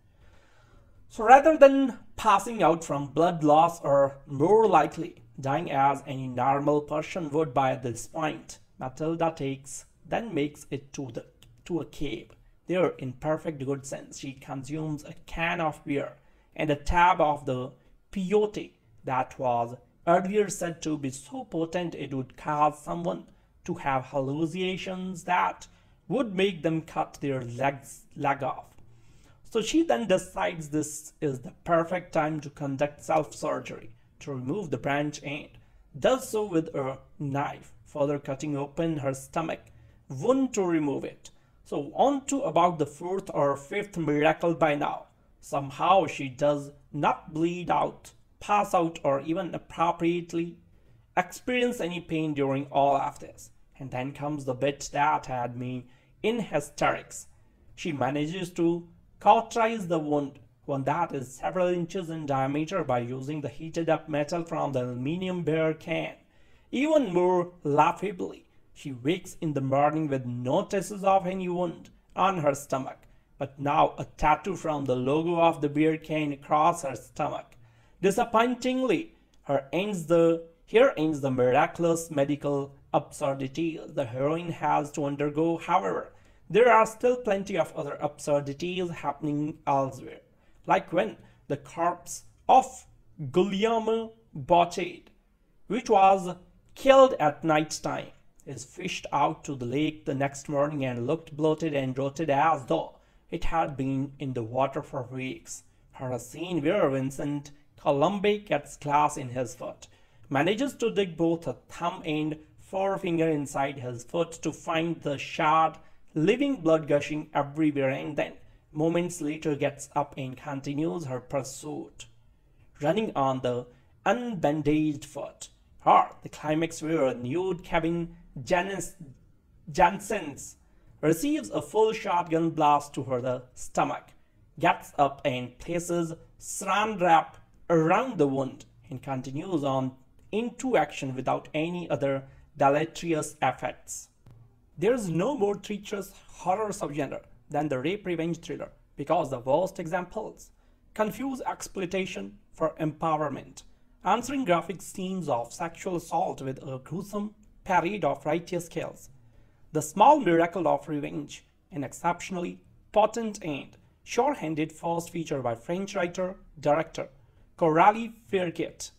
So rather than passing out from blood loss or more likely dying as any normal person would by this point, Matilda takes then makes it to the to a cave. There, in perfect good sense, she consumes a can of beer and a tab of the peyote that was earlier said to be so potent it would cause someone to have hallucinations that would make them cut their legs leg off. So she then decides this is the perfect time to conduct self-surgery to remove the branch and does so with a knife, further cutting open her stomach wound to remove it. So on to about the fourth or fifth miracle by now. Somehow she does not bleed out, pass out or even appropriately experience any pain during all of this. And then comes the bit that had me in hysterics. She manages to cauterize the wound, one that is several inches in diameter by using the heated up metal from the aluminum beer can. Even more laughably, she wakes in the morning with no traces of any wound on her stomach, but now a tattoo from the logo of the beer can across her stomach. Disappointingly, her ends the here ends the miraculous medical absurdity the heroine has to undergo. However, there are still plenty of other absurdities happening elsewhere, like when the corpse of Guillaume Bouchède, which was killed at night time, is fished out to the lake the next morning and looked bloated and rotted as though it had been in the water for weeks. Or a scene where Vincent Colombe gets glass in his foot, manages to dig both a thumb and forefinger inside his foot to find the shard living blood gushing everywhere and then moments later gets up and continues her pursuit, running on the unbandaged foot. Or the climax where a nude Kevin Janice, Janssens receives a full shotgun blast to her stomach, gets up and places saran wrap around the wound and continues on into action without any other deleterious effects. There is no more treacherous horror subgenre than the rape revenge thriller because the worst examples confuse exploitation for empowerment, answering graphic scenes of sexual assault with a gruesome parade of righteous kills. The small miracle of revenge, an exceptionally potent and sure-handed first feature by French writer, director Coralie Fargeat,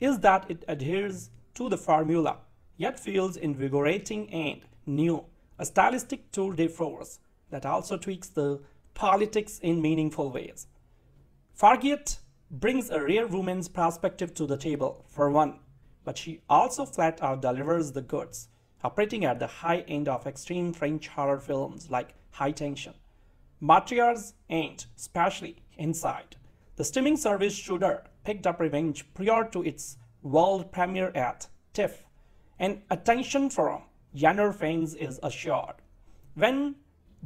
is that it adheres to the formula, yet feels invigorating and new, a stylistic tour de force that also tweaks the politics in meaningful ways. Fargeat brings a rare woman's perspective to the table, for one, but she also flat out delivers the goods, operating at the high end of extreme French horror films like High Tension. Martyrs and, especially inside. The streaming service Shudder picked up Revenge prior to its world premiere at TIFF, and attention from Jenner fans is assured. When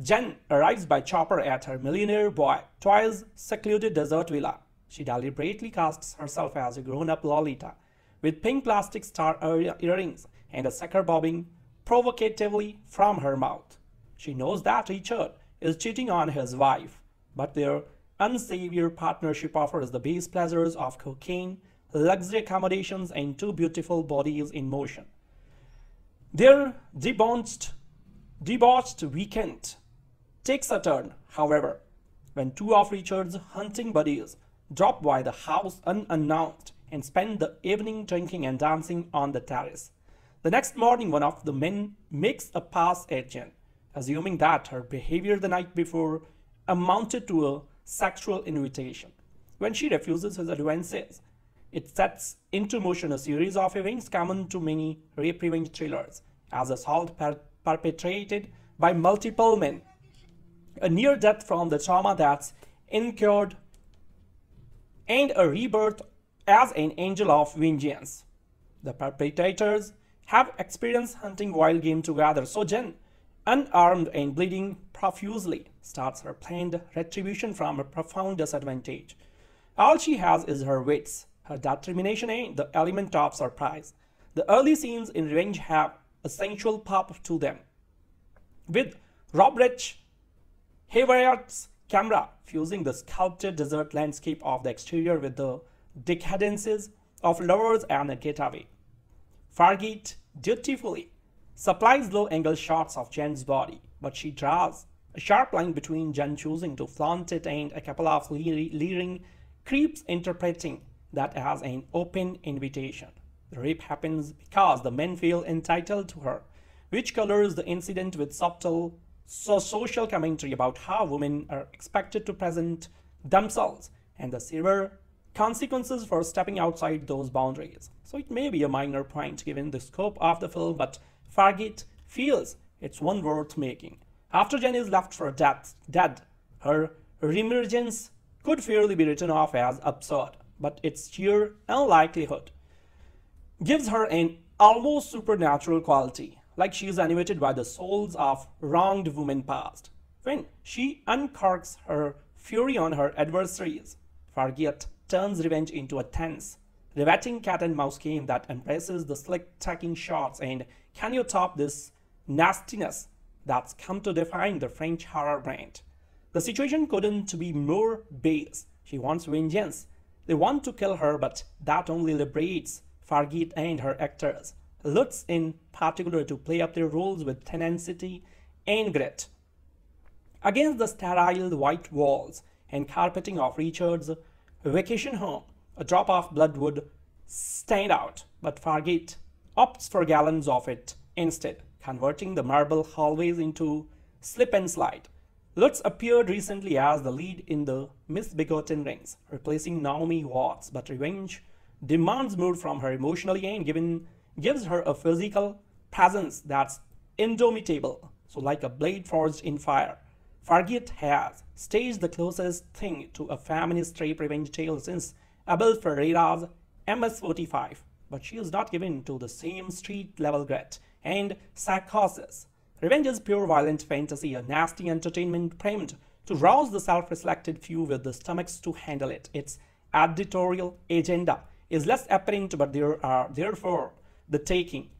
Jen arrives by chopper at her millionaire boy Toy's secluded desert villa. She deliberately casts herself as a grown-up Lolita with pink plastic star earrings and a sucker bobbing provocatively from her mouth. She knows that Richard is cheating on his wife, but their unsavory partnership offers the base pleasures of cocaine, luxury accommodations, and two beautiful bodies in motion. Their debauched, debauched weekend takes a turn, however, when two of Richard's hunting buddies drop by the house unannounced and spend the evening drinking and dancing on the terrace. The next morning, one of the men makes a pass at Jen, assuming that her behavior the night before amounted to a sexual invitation. When she refuses his advances, it sets into motion a series of events common to many rape revenge thrillers, as assault per perpetrated by multiple men a near death from the trauma that's incurred, and a rebirth as an angel of vengeance. The perpetrators have experienced hunting wild game together, so Jen, unarmed and bleeding profusely, starts her planned retribution from a profound disadvantage. All she has is her wits, her determination, and the element of surprise. The early scenes in Revenge have a sensual pop to them. With Rob Rich Hayward's camera fusing the sculpted desert landscape of the exterior with the decadences of lovers and a getaway. Fargeat dutifully supplies low-angle shots of Jen's body, but she draws a sharp line between Jen choosing to flaunt it and a couple of leering creeps interpreting that has an open invitation. The rape happens because the men feel entitled to her, which colors the incident with subtle so social commentary about how women are expected to present themselves and the severe consequences for stepping outside those boundaries. So it may be a minor point given the scope of the film, but Fargeat feels it's one worth making. After Jen is left for death, dead, her reemergence could fairly be written off as absurd, but its sheer unlikelihood gives her an almost supernatural quality like she is animated by the souls of wronged women past. When she uncorks her fury on her adversaries, Fargeat turns revenge into a tense, riveting cat and mouse game that embraces the slick tracking shots and can you top this nastiness that's come to define the French horror brand. The situation couldn't be more base. She wants vengeance. They want to kill her, but that only liberates Fargeat and her actors. Lutz in particular to play up their roles with tenacity and grit. Against the sterile white walls and carpeting of Richard's vacation home, a drop of blood would stand out, but Fargeat opts for gallons of it instead, converting the marble hallways into slip and slide. Lutz appeared recently as the lead in the Misbegotten Rings, replacing Naomi Watts, but revenge demands more from her emotionally and given gives her a physical presence that's indomitable, so like a blade forged in fire. Fargeat has staged the closest thing to a feminist rape revenge tale since Abel Ferrara's MS-45, but she is not given to the same street-level grit and psychosis. Revenge is pure violent fantasy, a nasty entertainment framed to rouse the self-reflected few with the stomachs to handle it. Its editorial agenda is less apparent, but there are therefore the Taking.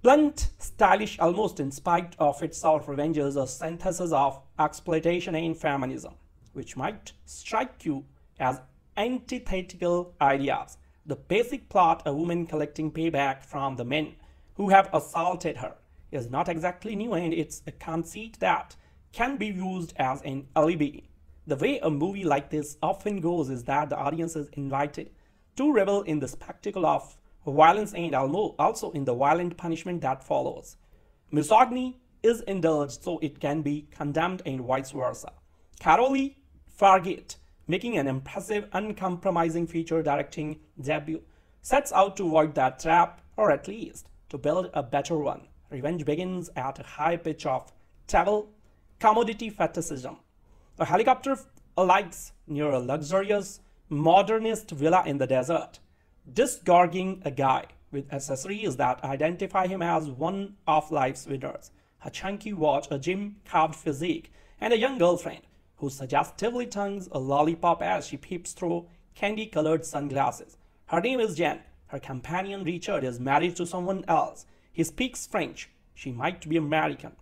Blunt, stylish, almost in spite of itself, Revenge is a synthesis of exploitation and feminism, which might strike you as antithetical ideas. The basic plot, a woman collecting payback from the men who have assaulted her, is not exactly new and it's a conceit that can be used as an alibi. The way a movie like this often goes is that the audience is invited to revel in the spectacle of violence and also in the violent punishment that follows. Misogyny is indulged so it can be condemned and vice versa. Coralie Fargeat, making an impressive, uncompromising feature directing debut, sets out to avoid that trap, or at least to build a better one. Revenge begins at a high pitch of travel, commodity fetishism. A helicopter alights near a luxurious, modernist villa in the desert disgorging a guy with accessories that identify him as one of life's winners. a chunky watch, a gym-carved physique, and a young girlfriend who suggestively tongues a lollipop as she peeps through candy-colored sunglasses. Her name is Jen. Her companion Richard is married to someone else. He speaks French. She might be American.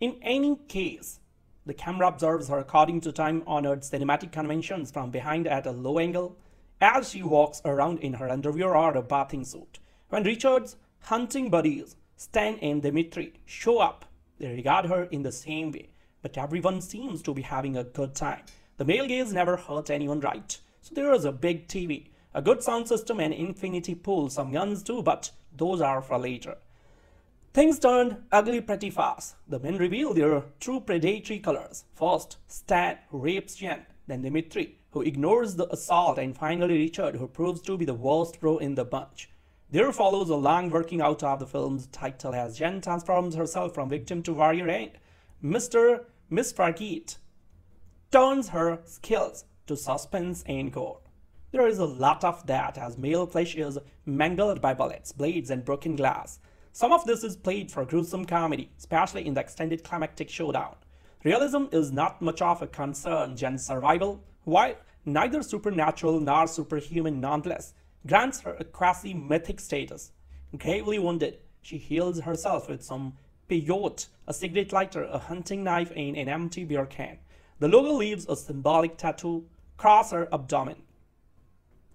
In any case, the camera observes her according to time-honored cinematic conventions from behind at a low angle as she walks around in her underwear or a bathing suit. When Richard's hunting buddies, Stan and Dimitri, show up, they regard her in the same way, but everyone seems to be having a good time. The male gaze never hurt anyone right, so there is a big TV, a good sound system and infinity pool, some guns too, but those are for later. Things turned ugly pretty fast. The men reveal their true predatory colors. First, Stan, rapes Jen, then Dimitri, who ignores the assault, and finally Richard, who proves to be the worst bro in the bunch. There follows a long working out of the film's title as Jen transforms herself from victim to warrior and Mr. Miss Fargeat turns her skills to suspense and gore. There is a lot of that as male flesh is mangled by bullets, blades, and broken glass. Some of this is played for gruesome comedy, especially in the extended climactic showdown. Realism is not much of a concern Jen's survival, while neither supernatural nor superhuman nonetheless grants her a quasi-mythic status. Gravely wounded, she heals herself with some peyote, a cigarette lighter, a hunting knife, and an empty beer can. The logo leaves a symbolic tattoo across her abdomen.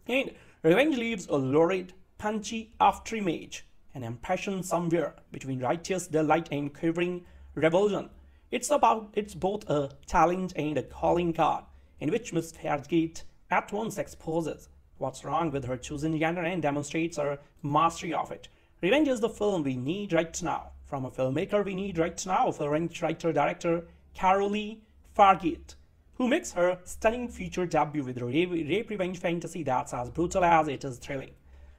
And revenge leaves a lurid, punchy afterimage an impression somewhere between righteous delight and quivering revulsion. It's about it's both a challenge and a calling card, in which Miss Fargeat at once exposes what's wrong with her chosen gender and demonstrates her mastery of it. Revenge is the film we need right now. From a filmmaker we need right now, French writer-director Coralie Fargeat, who makes her stunning feature debut with a rape revenge fantasy that's as brutal as it is thrilling.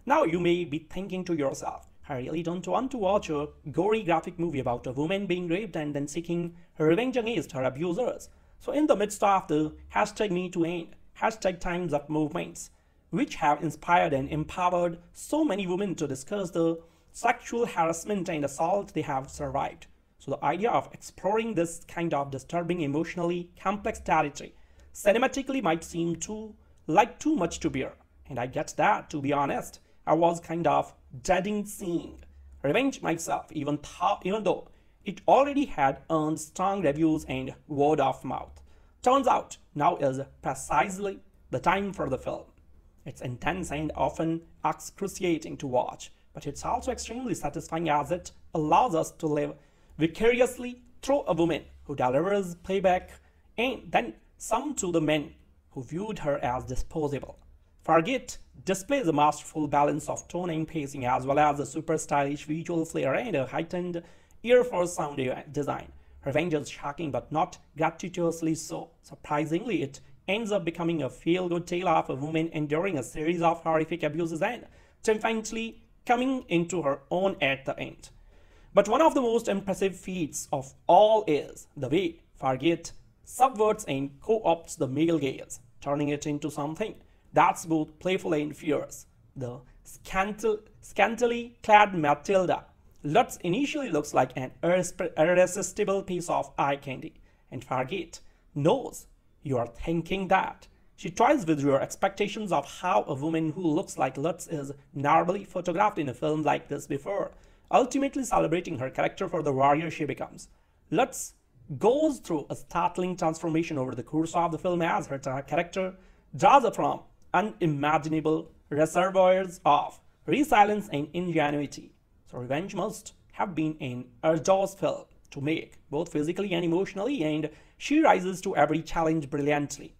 Now you may be thinking to yourself, I really don't want to watch a gory graphic movie about a woman being raped and then seeking revenge against her abusers. So in the midst of the hashtag MeTooAnd, hashtag Time's Up movements, which have inspired and empowered so many women to discuss the sexual harassment and assault they have survived. So the idea of exploring this kind of disturbing emotionally complex territory cinematically might seem too like too much to bear. And I get that, to be honest. I was kind of dreading seeing Revenge myself, even, even though it already had earned strong reviews and word of mouth. Turns out now is precisely the time for the film. It's intense and often excruciating to watch, but it's also extremely satisfying as it allows us to live vicariously through a woman who delivers playback and then some to the men who viewed her as disposable. Fargeat displays a masterful balance of tone and pacing as well as a super stylish visual flair and a heightened ear for sound design. Revenge is shocking but not gratuitously so. Surprisingly, it ends up becoming a feel-good tale of a woman enduring a series of horrific abuses and triumphantly coming into her own at the end. But one of the most impressive feats of all is the way Fargeat subverts and co-opts the male gaze, turning it into something that's both playful and fierce. The scantal, scantily clad Matilda Lutz initially looks like an irresistible piece of eye candy, and Fargeat knows you are thinking that. She tries with your expectations of how a woman who looks like Lutz is normally photographed in a film like this before, ultimately celebrating her character for the warrior she becomes. Lutz goes through a startling transformation over the course of the film as her character draws from unimaginable reservoirs of resilience and ingenuity. So Revenge must have been an arduous film to make, both physically and emotionally, and she rises to every challenge brilliantly.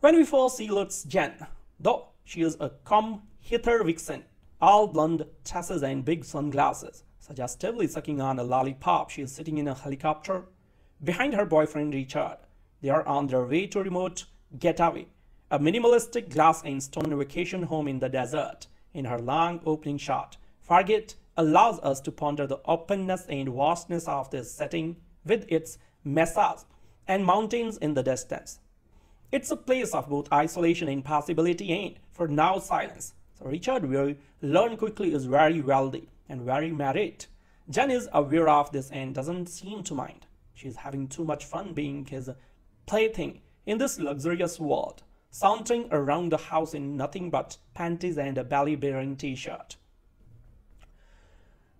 When we first see Lutz Jen, though she is a come-hither vixen, all blonde tresses and big sunglasses, suggestively sucking on a lollipop, she is sitting in a helicopter behind her boyfriend Richard. They are on their way to remote getaway a minimalistic glass and stone vacation home in the desert. In her long opening shot, Fargeat allows us to ponder the openness and vastness of this setting with its mesas and mountains in the distance. It's a place of both isolation and possibility and, for now, silence. So Richard, we learn quickly, is very wealthy and very married. Jen is aware of this and doesn't seem to mind. She's having too much fun being his plaything in this luxurious world, sauntering around the house in nothing but panties and a belly-bearing t-shirt.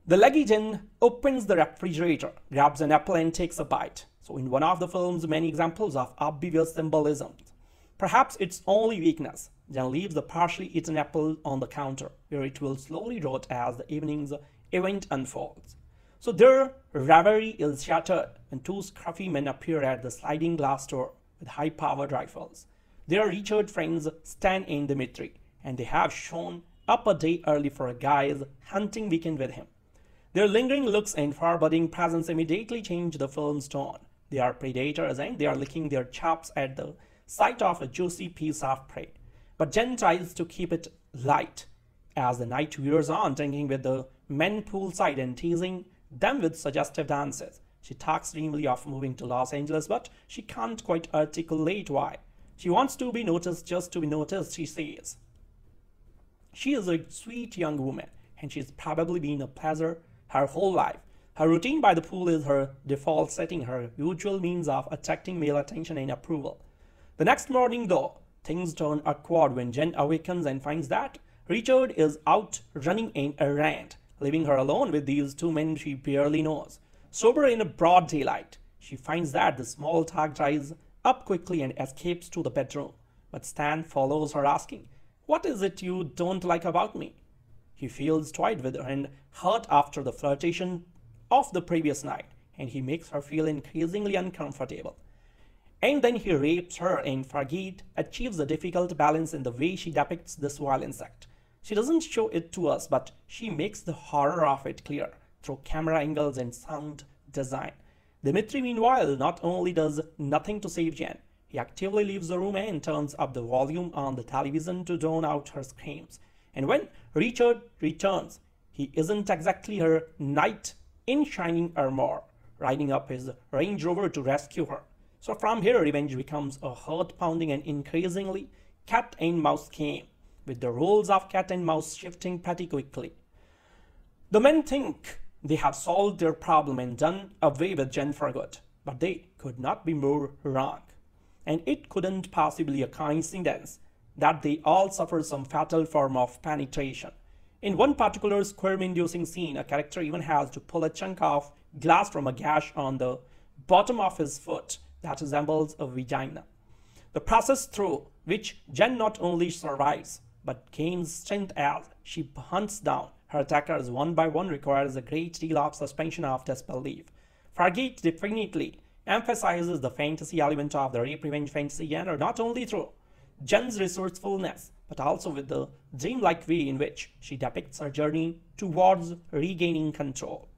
The leggy Jen opens the refrigerator, grabs an apple and takes a bite. So in one of the film's many examples of obvious symbolism, perhaps its only weakness, then leaves the partially eaten apple on the counter, where it will slowly rot as the evening's event unfolds. So their reverie is shattered when two scruffy men appear at the sliding glass door with high-powered rifles. They are Richard friends Stan and Dimitri, and they have shown up a day early for a guy's hunting weekend with him. Their lingering looks and foreboding presence immediately change the film's tone. They are predators and they are licking their chops at the sight of a juicy piece of prey. But Jen tries to keep it light as the night wears on, drinking with the men poolside and teasing them with suggestive dances. She talks dreamily of moving to Los Angeles, but she can't quite articulate why. She wants to be noticed just to be noticed, she says. She is a sweet young woman, and she's probably been a pleasure her whole life. Her routine by the pool is her default setting, her usual means of attracting male attention and approval. The next morning, though, things turn awkward when Jen awakens and finds that Richard is out running an errand, leaving her alone with these two men she barely knows. Sober in a broad daylight, she finds that the small talk dries up quickly and escapes to the bedroom. But Stan follows her asking, What is it you don't like about me? He feels toyed with her and hurt after the flirtation of the previous night, and he makes her feel increasingly uncomfortable. And then he rapes her, and Fargeat achieves a difficult balance in the way she depicts this violence act. She doesn't show it to us, but she makes the horror of it clear through camera angles and sound design. Dimitri, meanwhile, not only does nothing to save Jen, he actively leaves the room and turns up the volume on the television to drown out her screams. And when Richard returns, he isn't exactly her knight in shining armor, riding up his Range Rover to rescue her. So from here, revenge becomes a heart-pounding and increasingly cat and mouse game, with the roles of cat and mouse shifting pretty quickly. The men think they have solved their problem and done away with Jen for good, but they could not be more wrong. And it couldn't possibly a coincidence that they all suffer some fatal form of penetration. In one particular squirm-inducing scene, a character even has to pull a chunk of glass from a gash on the bottom of his foot that resembles a vagina. The process through which Jen not only survives, but gains strength as she hunts down her attackers one by one requires a great deal of suspension of disbelief. Fargeat definitely emphasizes the fantasy element of the rape revenge fantasy genre not only through Jen's resourcefulness, but also with the dreamlike way in which she depicts her journey towards regaining control.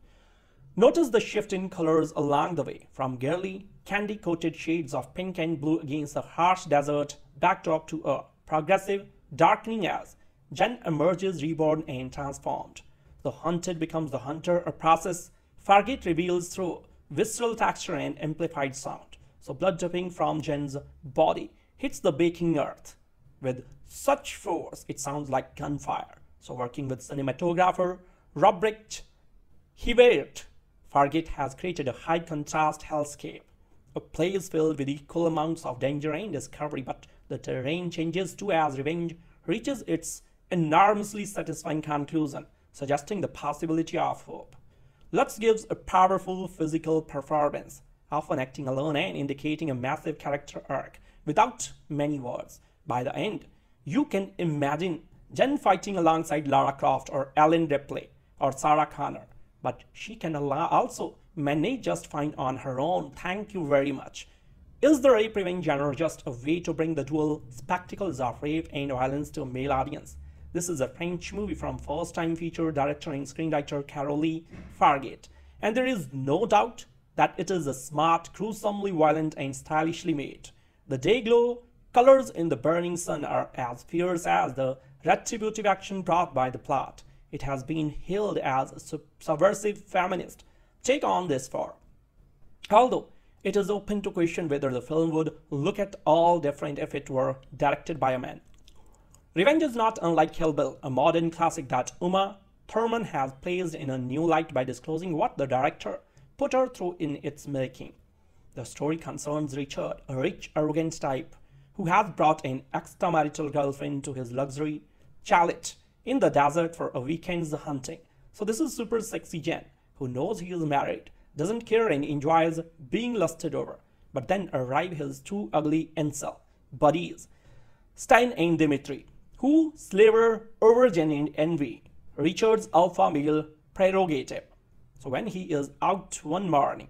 Notice the shift in colors along the way, from girly, candy-coated shades of pink and blue against a harsh desert backdrop to a progressive, darkening as Jen emerges reborn and transformed. The hunted becomes the hunter, a process Fargeat reveals through visceral texture and amplified sound. So blood dripping from Jen's body hits the baking earth with such force it sounds like gunfire. So working with cinematographer Robrecht Heyvaert, Fargeat has created a high contrast hellscape, a place filled with equal amounts of danger and discovery, but the terrain changes too as revenge reaches its enormously satisfying conclusion, suggesting the possibility of hope. Lutz gives a powerful physical performance, often acting alone and indicating a massive character arc without many words. By the end, you can imagine Jen fighting alongside Lara Croft or Ellen Ripley or Sarah Connor, but she can also manage just fine on her own. Thank you very much. Is the rape revenge genre just a way to bring the dual spectacles of rape and violence to a male audience? This is a French movie from first-time feature director and screenwriter Coralie Fargeat, and there is no doubt that it is a smart, gruesomely violent, and stylishly made. The day-glow colors in the burning sun are as fierce as the retributive action brought by the plot. It has been hailed as a subversive feminist take on this far. Although it is open to question whether the film would look at all different if it were directed by a man. Revenge is not unlike Kill Bill, a modern classic that Uma Thurman has placed in a new light by disclosing what the director put her through in its making. The story concerns Richard, a rich, arrogant type who has brought an extramarital girlfriend to his luxury chalet in the desert for a weekend's hunting. So this is super sexy Jen, who knows he is married, doesn't care and enjoys being lusted over. But then arrive his two ugly incel buddies, Stan and Dimitri, who slaver over Jen envy Richard's alpha male prerogative. So when he is out one morning,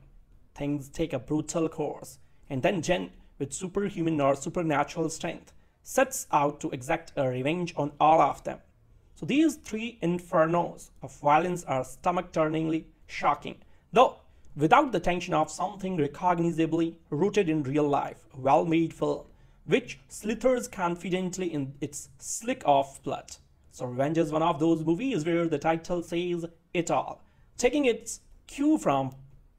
things take a brutal course, and then Jen, with superhuman or supernatural strength, sets out to exact a revenge on all of them. So these three infernos of violence are stomach-turningly shocking, though without the tension of something recognizably rooted in real life, well-made film, which slithers confidently in its slick off plot. So Revenge is one of those movies where the title says it all, taking its cue from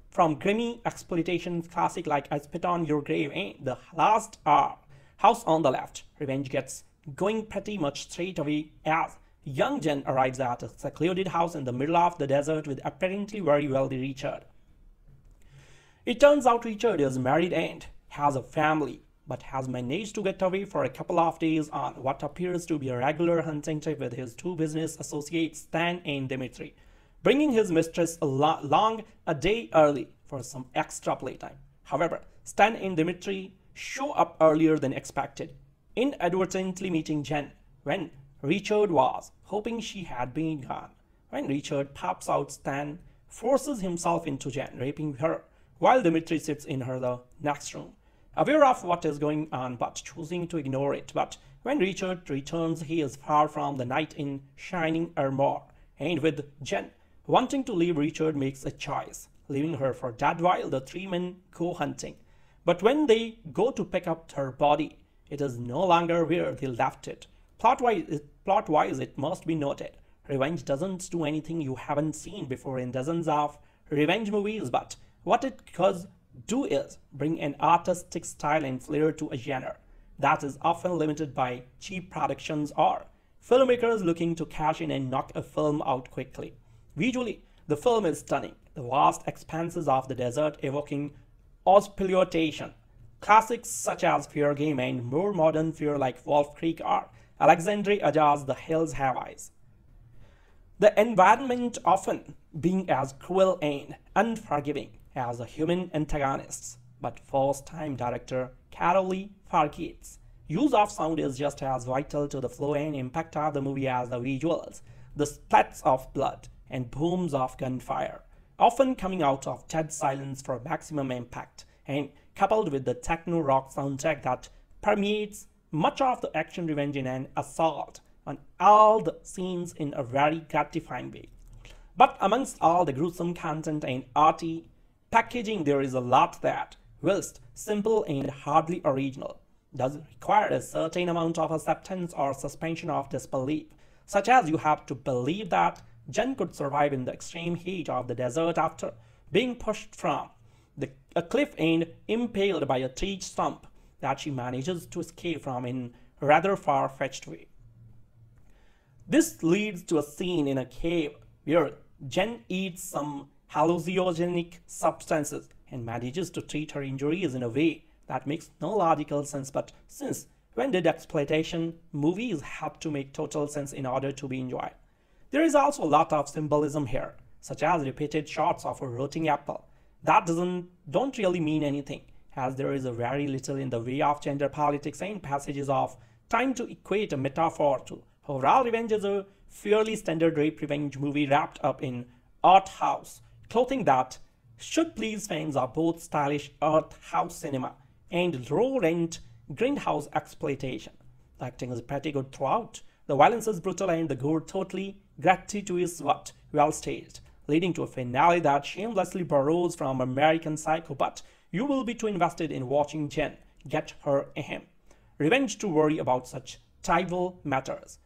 from grimy exploitation classic like I Spit on Your Grave and The Last Hour, House on the Left. Revenge gets going pretty much straight away as young Jen arrives at a secluded house in the middle of the desert with apparently very wealthy Richard. It turns out Richard is married and has a family, but has managed to get away for a couple of days on what appears to be a regular hunting trip with his two business associates Stan and Dimitri, bringing his mistress along a day early for some extra playtime. However, Stan and Dimitri show up earlier than expected, inadvertently meeting Jen when Richard was hoping she had been gone. When Richard pops out, Stan forces himself into Jen, raping her, while Dimitri sits in her the next room, aware of what is going on but choosing to ignore it. But when Richard returns, he is far from the knight in shining armor, and with Jen wanting to leave, Richard makes a choice, leaving her for dead while the three men go hunting. But when they go to pick up her body, it is no longer where they left it. Plot-wise, plot-wise, it must be noted, Revenge doesn't do anything you haven't seen before in dozens of revenge movies, but what it does do is bring an artistic style and flair to a genre that is often limited by cheap productions or filmmakers looking to cash in and knock a film out quickly. Visually, the film is stunning, the vast expanses of the desert evoking exploitation. Classics such as Fair Game and more modern fear like Wolf Creek are Alexandre Aja's The Hills Have Eyes. The environment often being as cruel and unforgiving as the human antagonists, but first-time director Coralie Fargeat's use of sound is just as vital to the flow and impact of the movie as the visuals, the splats of blood and booms of gunfire, often coming out of dead silence for maximum impact, and coupled with the techno-rock soundtrack that permeates much of the action revenge and assault on all the scenes in a very gratifying way. But amongst all the gruesome content and arty packaging, there is a lot that, whilst simple and hardly original, does require a certain amount of acceptance or suspension of disbelief, such as you have to believe that Jen could survive in the extreme heat of the desert after being pushed from the, a cliff and impaled by a tree stump that she manages to escape from in rather far-fetched way. This leads to a scene in a cave where Jen eats some hallucinogenic substances and manages to treat her injuries in a way that makes no logical sense but since when did exploitation movies have to make total sense in order to be enjoyed? There is also a lot of symbolism here, such as repeated shots of a rotting apple. That doesn't don't really mean anything as there is a very little in the way of gender politics and passages of time to equate a metaphor to. Overall, Revenge is a fairly standard rape revenge movie wrapped up in art house clothing that should please fans of both stylish art house cinema and low-rent grindhouse exploitation. The acting is pretty good throughout. The violence is brutal and the gore totally gratuitous but well staged, leading to a finale that shamelessly borrows from American Psycho but you will be too invested in watching Jen get her ahem. Revenge to worry about such trivial matters.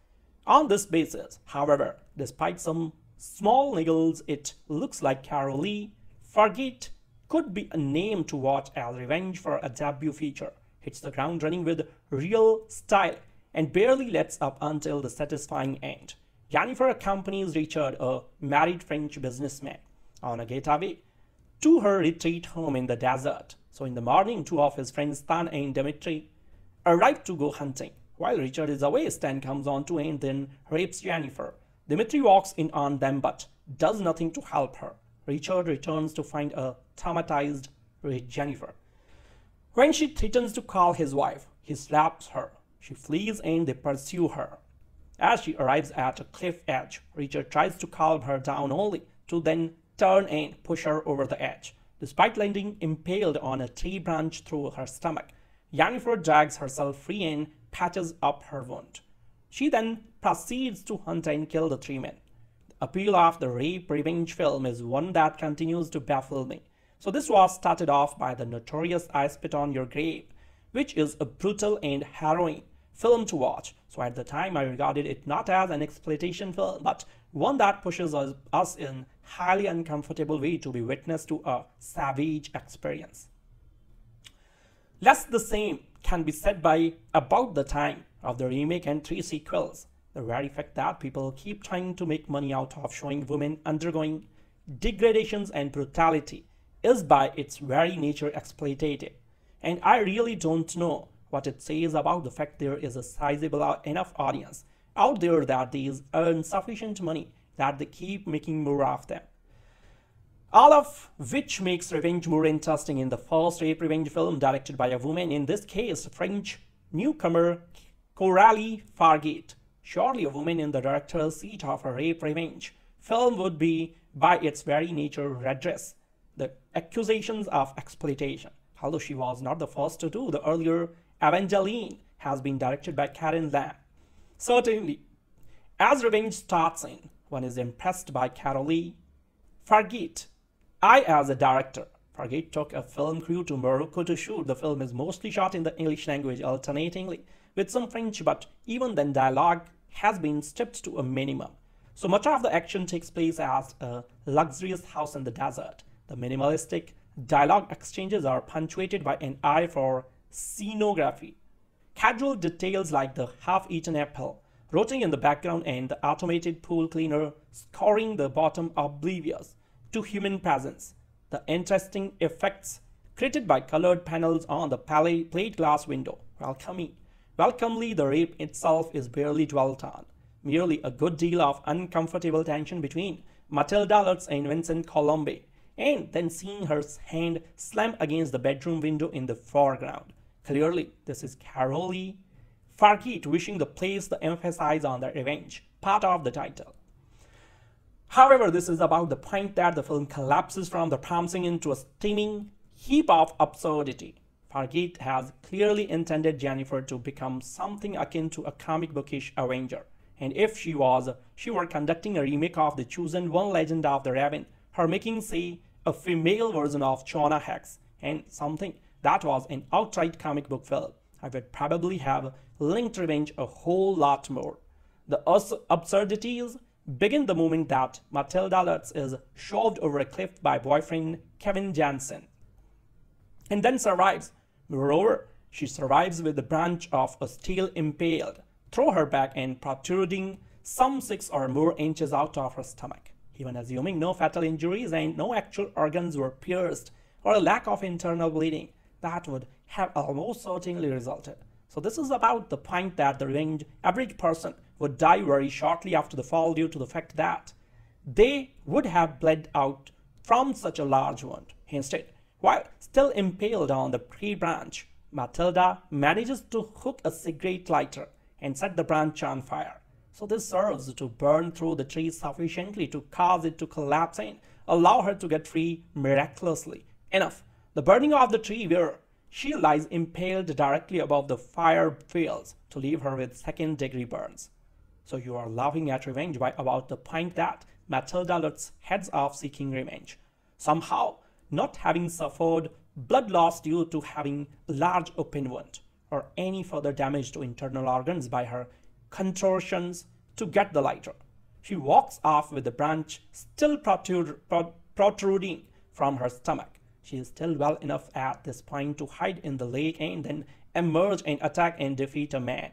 On this basis, however, despite some small niggles, it looks like Carol Lee, Fargeat could be a name to watch as Revenge for a debut feature. Hits the ground running with real style and barely lets up until the satisfying end. Jennifer accompanies Richard, a married French businessman, on a getaway to her retreat home in the desert. So in the morning, two of his friends, Stan and Dimitri, arrive to go hunting. While Richard is away, Stan comes on to and then rapes Jennifer. Dimitri walks in on them but does nothing to help her. Richard returns to find a traumatized Jennifer. When she threatens to call his wife, he slaps her. She flees and they pursue her. As she arrives at a cliff edge, Richard tries to calm her down only to then turn and push her over the edge. Despite landing impaled on a tree branch through her stomach, Jennifer drags herself free and patches up her wound. She then proceeds to hunt and kill the three men. The appeal of the rape revenge film is one that continues to baffle me. So this was started off by the notorious I Spit on Your Grave, which is a brutal and harrowing film to watch. So at the time, I regarded it not as an exploitation film, but one that pushes us, us in highly uncomfortable way to be witness to a savage experience. Less the same can be said by about the time of the remake and three sequels. The very fact that people keep trying to make money out of showing women undergoing degradations and brutality is by its very nature exploitative. And I really don't know what it says about the fact there is a sizable enough audience out there that these earn sufficient money that they keep making more of them. All of which makes revenge more interesting in the first rape revenge film directed by a woman, in this case French newcomer Coralie Fargeat. Surely a woman in the director's seat of a rape revenge film would be, by its very nature, redress the accusations of exploitation. Although she was not the first to do, the earlier Evangeline has been directed by Karen Lam. Certainly, as revenge starts in, one is impressed by Coralie. Fargeat. I, as a director, Fargeat took a film crew to Morocco to shoot. The film is mostly shot in the English language alternatingly with some French, but even then dialogue has been stripped to a minimum. So much of the action takes place at a luxurious house in the desert. The minimalistic dialogue exchanges are punctuated by an eye for scenography. Casual details like the half-eaten apple rotting in the background and the automated pool cleaner scoring the bottom oblivious to human presence. The interesting effects created by colored panels on the plate glass window welcoming. Welcomely, the rape itself is barely dwelt on. Merely a good deal of uncomfortable tension between Matilda Lutz and Vincent Colombe, and then seeing her hand slam against the bedroom window in the foreground. Clearly, this is Coralie Fargeat wishing to place the emphasis on the revenge, part of the title. However, this is about the point that the film collapses from the promising into a steaming heap of absurdity. Fargeat has clearly intended Jennifer to become something akin to a comic bookish Avenger. And if she was, she were conducting a remake of the chosen one legend of the Raven, her making, say, a female version of Jonah Hex, and something that was an outright comic book film, I would probably have linked revenge a whole lot more. The absurdities begin the moment that Matilda Lutz is shoved over a cliff by boyfriend Kevin Janssens and then survives. Moreover, she survives with the branch of a steel impaled through her back and protruding some six or more inches out of her stomach. Even assuming no fatal injuries and no actual organs were pierced or a lack of internal bleeding, that would have almost certainly resulted. So this is about the point that the average person would die very shortly after the fall due to the fact that they would have bled out from such a large wound. Instead, while still impaled on the tree branch, Matilda manages to hook a cigarette lighter and set the branch on fire. So this serves to burn through the tree sufficiently to cause it to collapse and allow her to get free miraculously. Enough. The burning of the tree where she lies impaled directly above the fire fails to leave her with second degree burns. So you are laughing at revenge by about the point that Matilda Lutz heads off seeking revenge. Somehow, not having suffered blood loss due to having a large open wound or any further damage to internal organs by her contortions to get the lighter. She walks off with the branch still protruding from her stomach. She is still well enough at this point to hide in the lake and then emerge and attack and defeat a man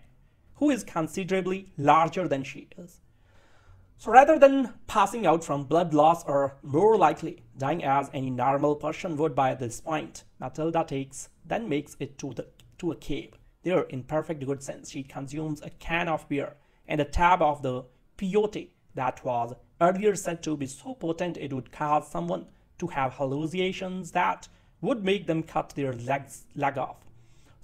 who is considerably larger than she is. So rather than passing out from blood loss or more likely dying as any normal person would by this point, Matilda takes then makes it to the to a cave. There, in perfect good sense, she consumes a can of beer and a tab of the peyote that was earlier said to be so potent it would cause someone to have hallucinations that would make them cut their legs leg off.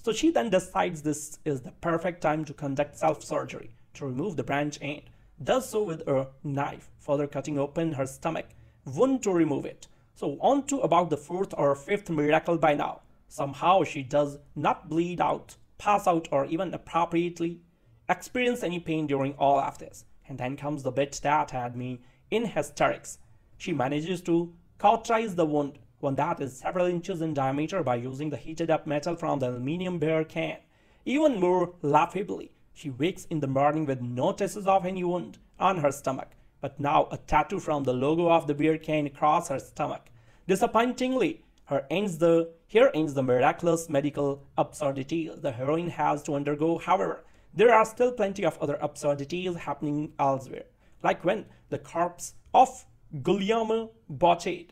So she then decides this is the perfect time to conduct self-surgery to remove the branch and does so with a knife, further cutting open her stomach wound to remove it. So on to about the fourth or fifth miracle by now. Somehow she does not bleed out, pass out, or even appropriately experience any pain during all of this. And then comes the bit that had me in hysterics. She manages to cauterize the wound, one that is several inches in diameter by using the heated up metal from the aluminium beer can. Even more laughably, she wakes in the morning with no traces of any wound on her stomach, but now a tattoo from the logo of the beer can across her stomach. Disappointingly, her ends the here ends the miraculous medical absurdity the heroine has to undergo. However, there are still plenty of other absurdities happening elsewhere, like when the corpse of Guillaume Bouchède,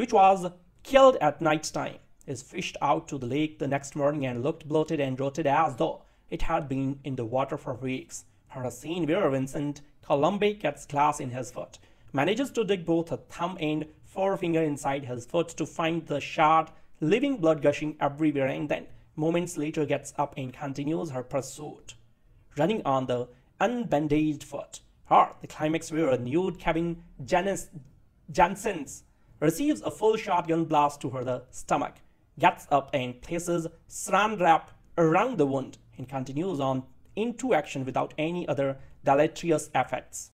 which was killed at night time, is fished out to the lake the next morning and looked bloated and rotted as though it had been in the water for weeks. Or a scene where Vincent Colombe gets glass in his foot, manages to dig both a thumb and forefinger inside his foot to find the shard, leaving blood gushing everywhere and then moments later gets up and continues her pursuit, running on the unbandaged foot. Or the climax where a nude Kevin Janis, Janssens receives a full shotgun blast to her stomach, gets up and places saran wrap around the wound and continues on into action without any other deleterious effects.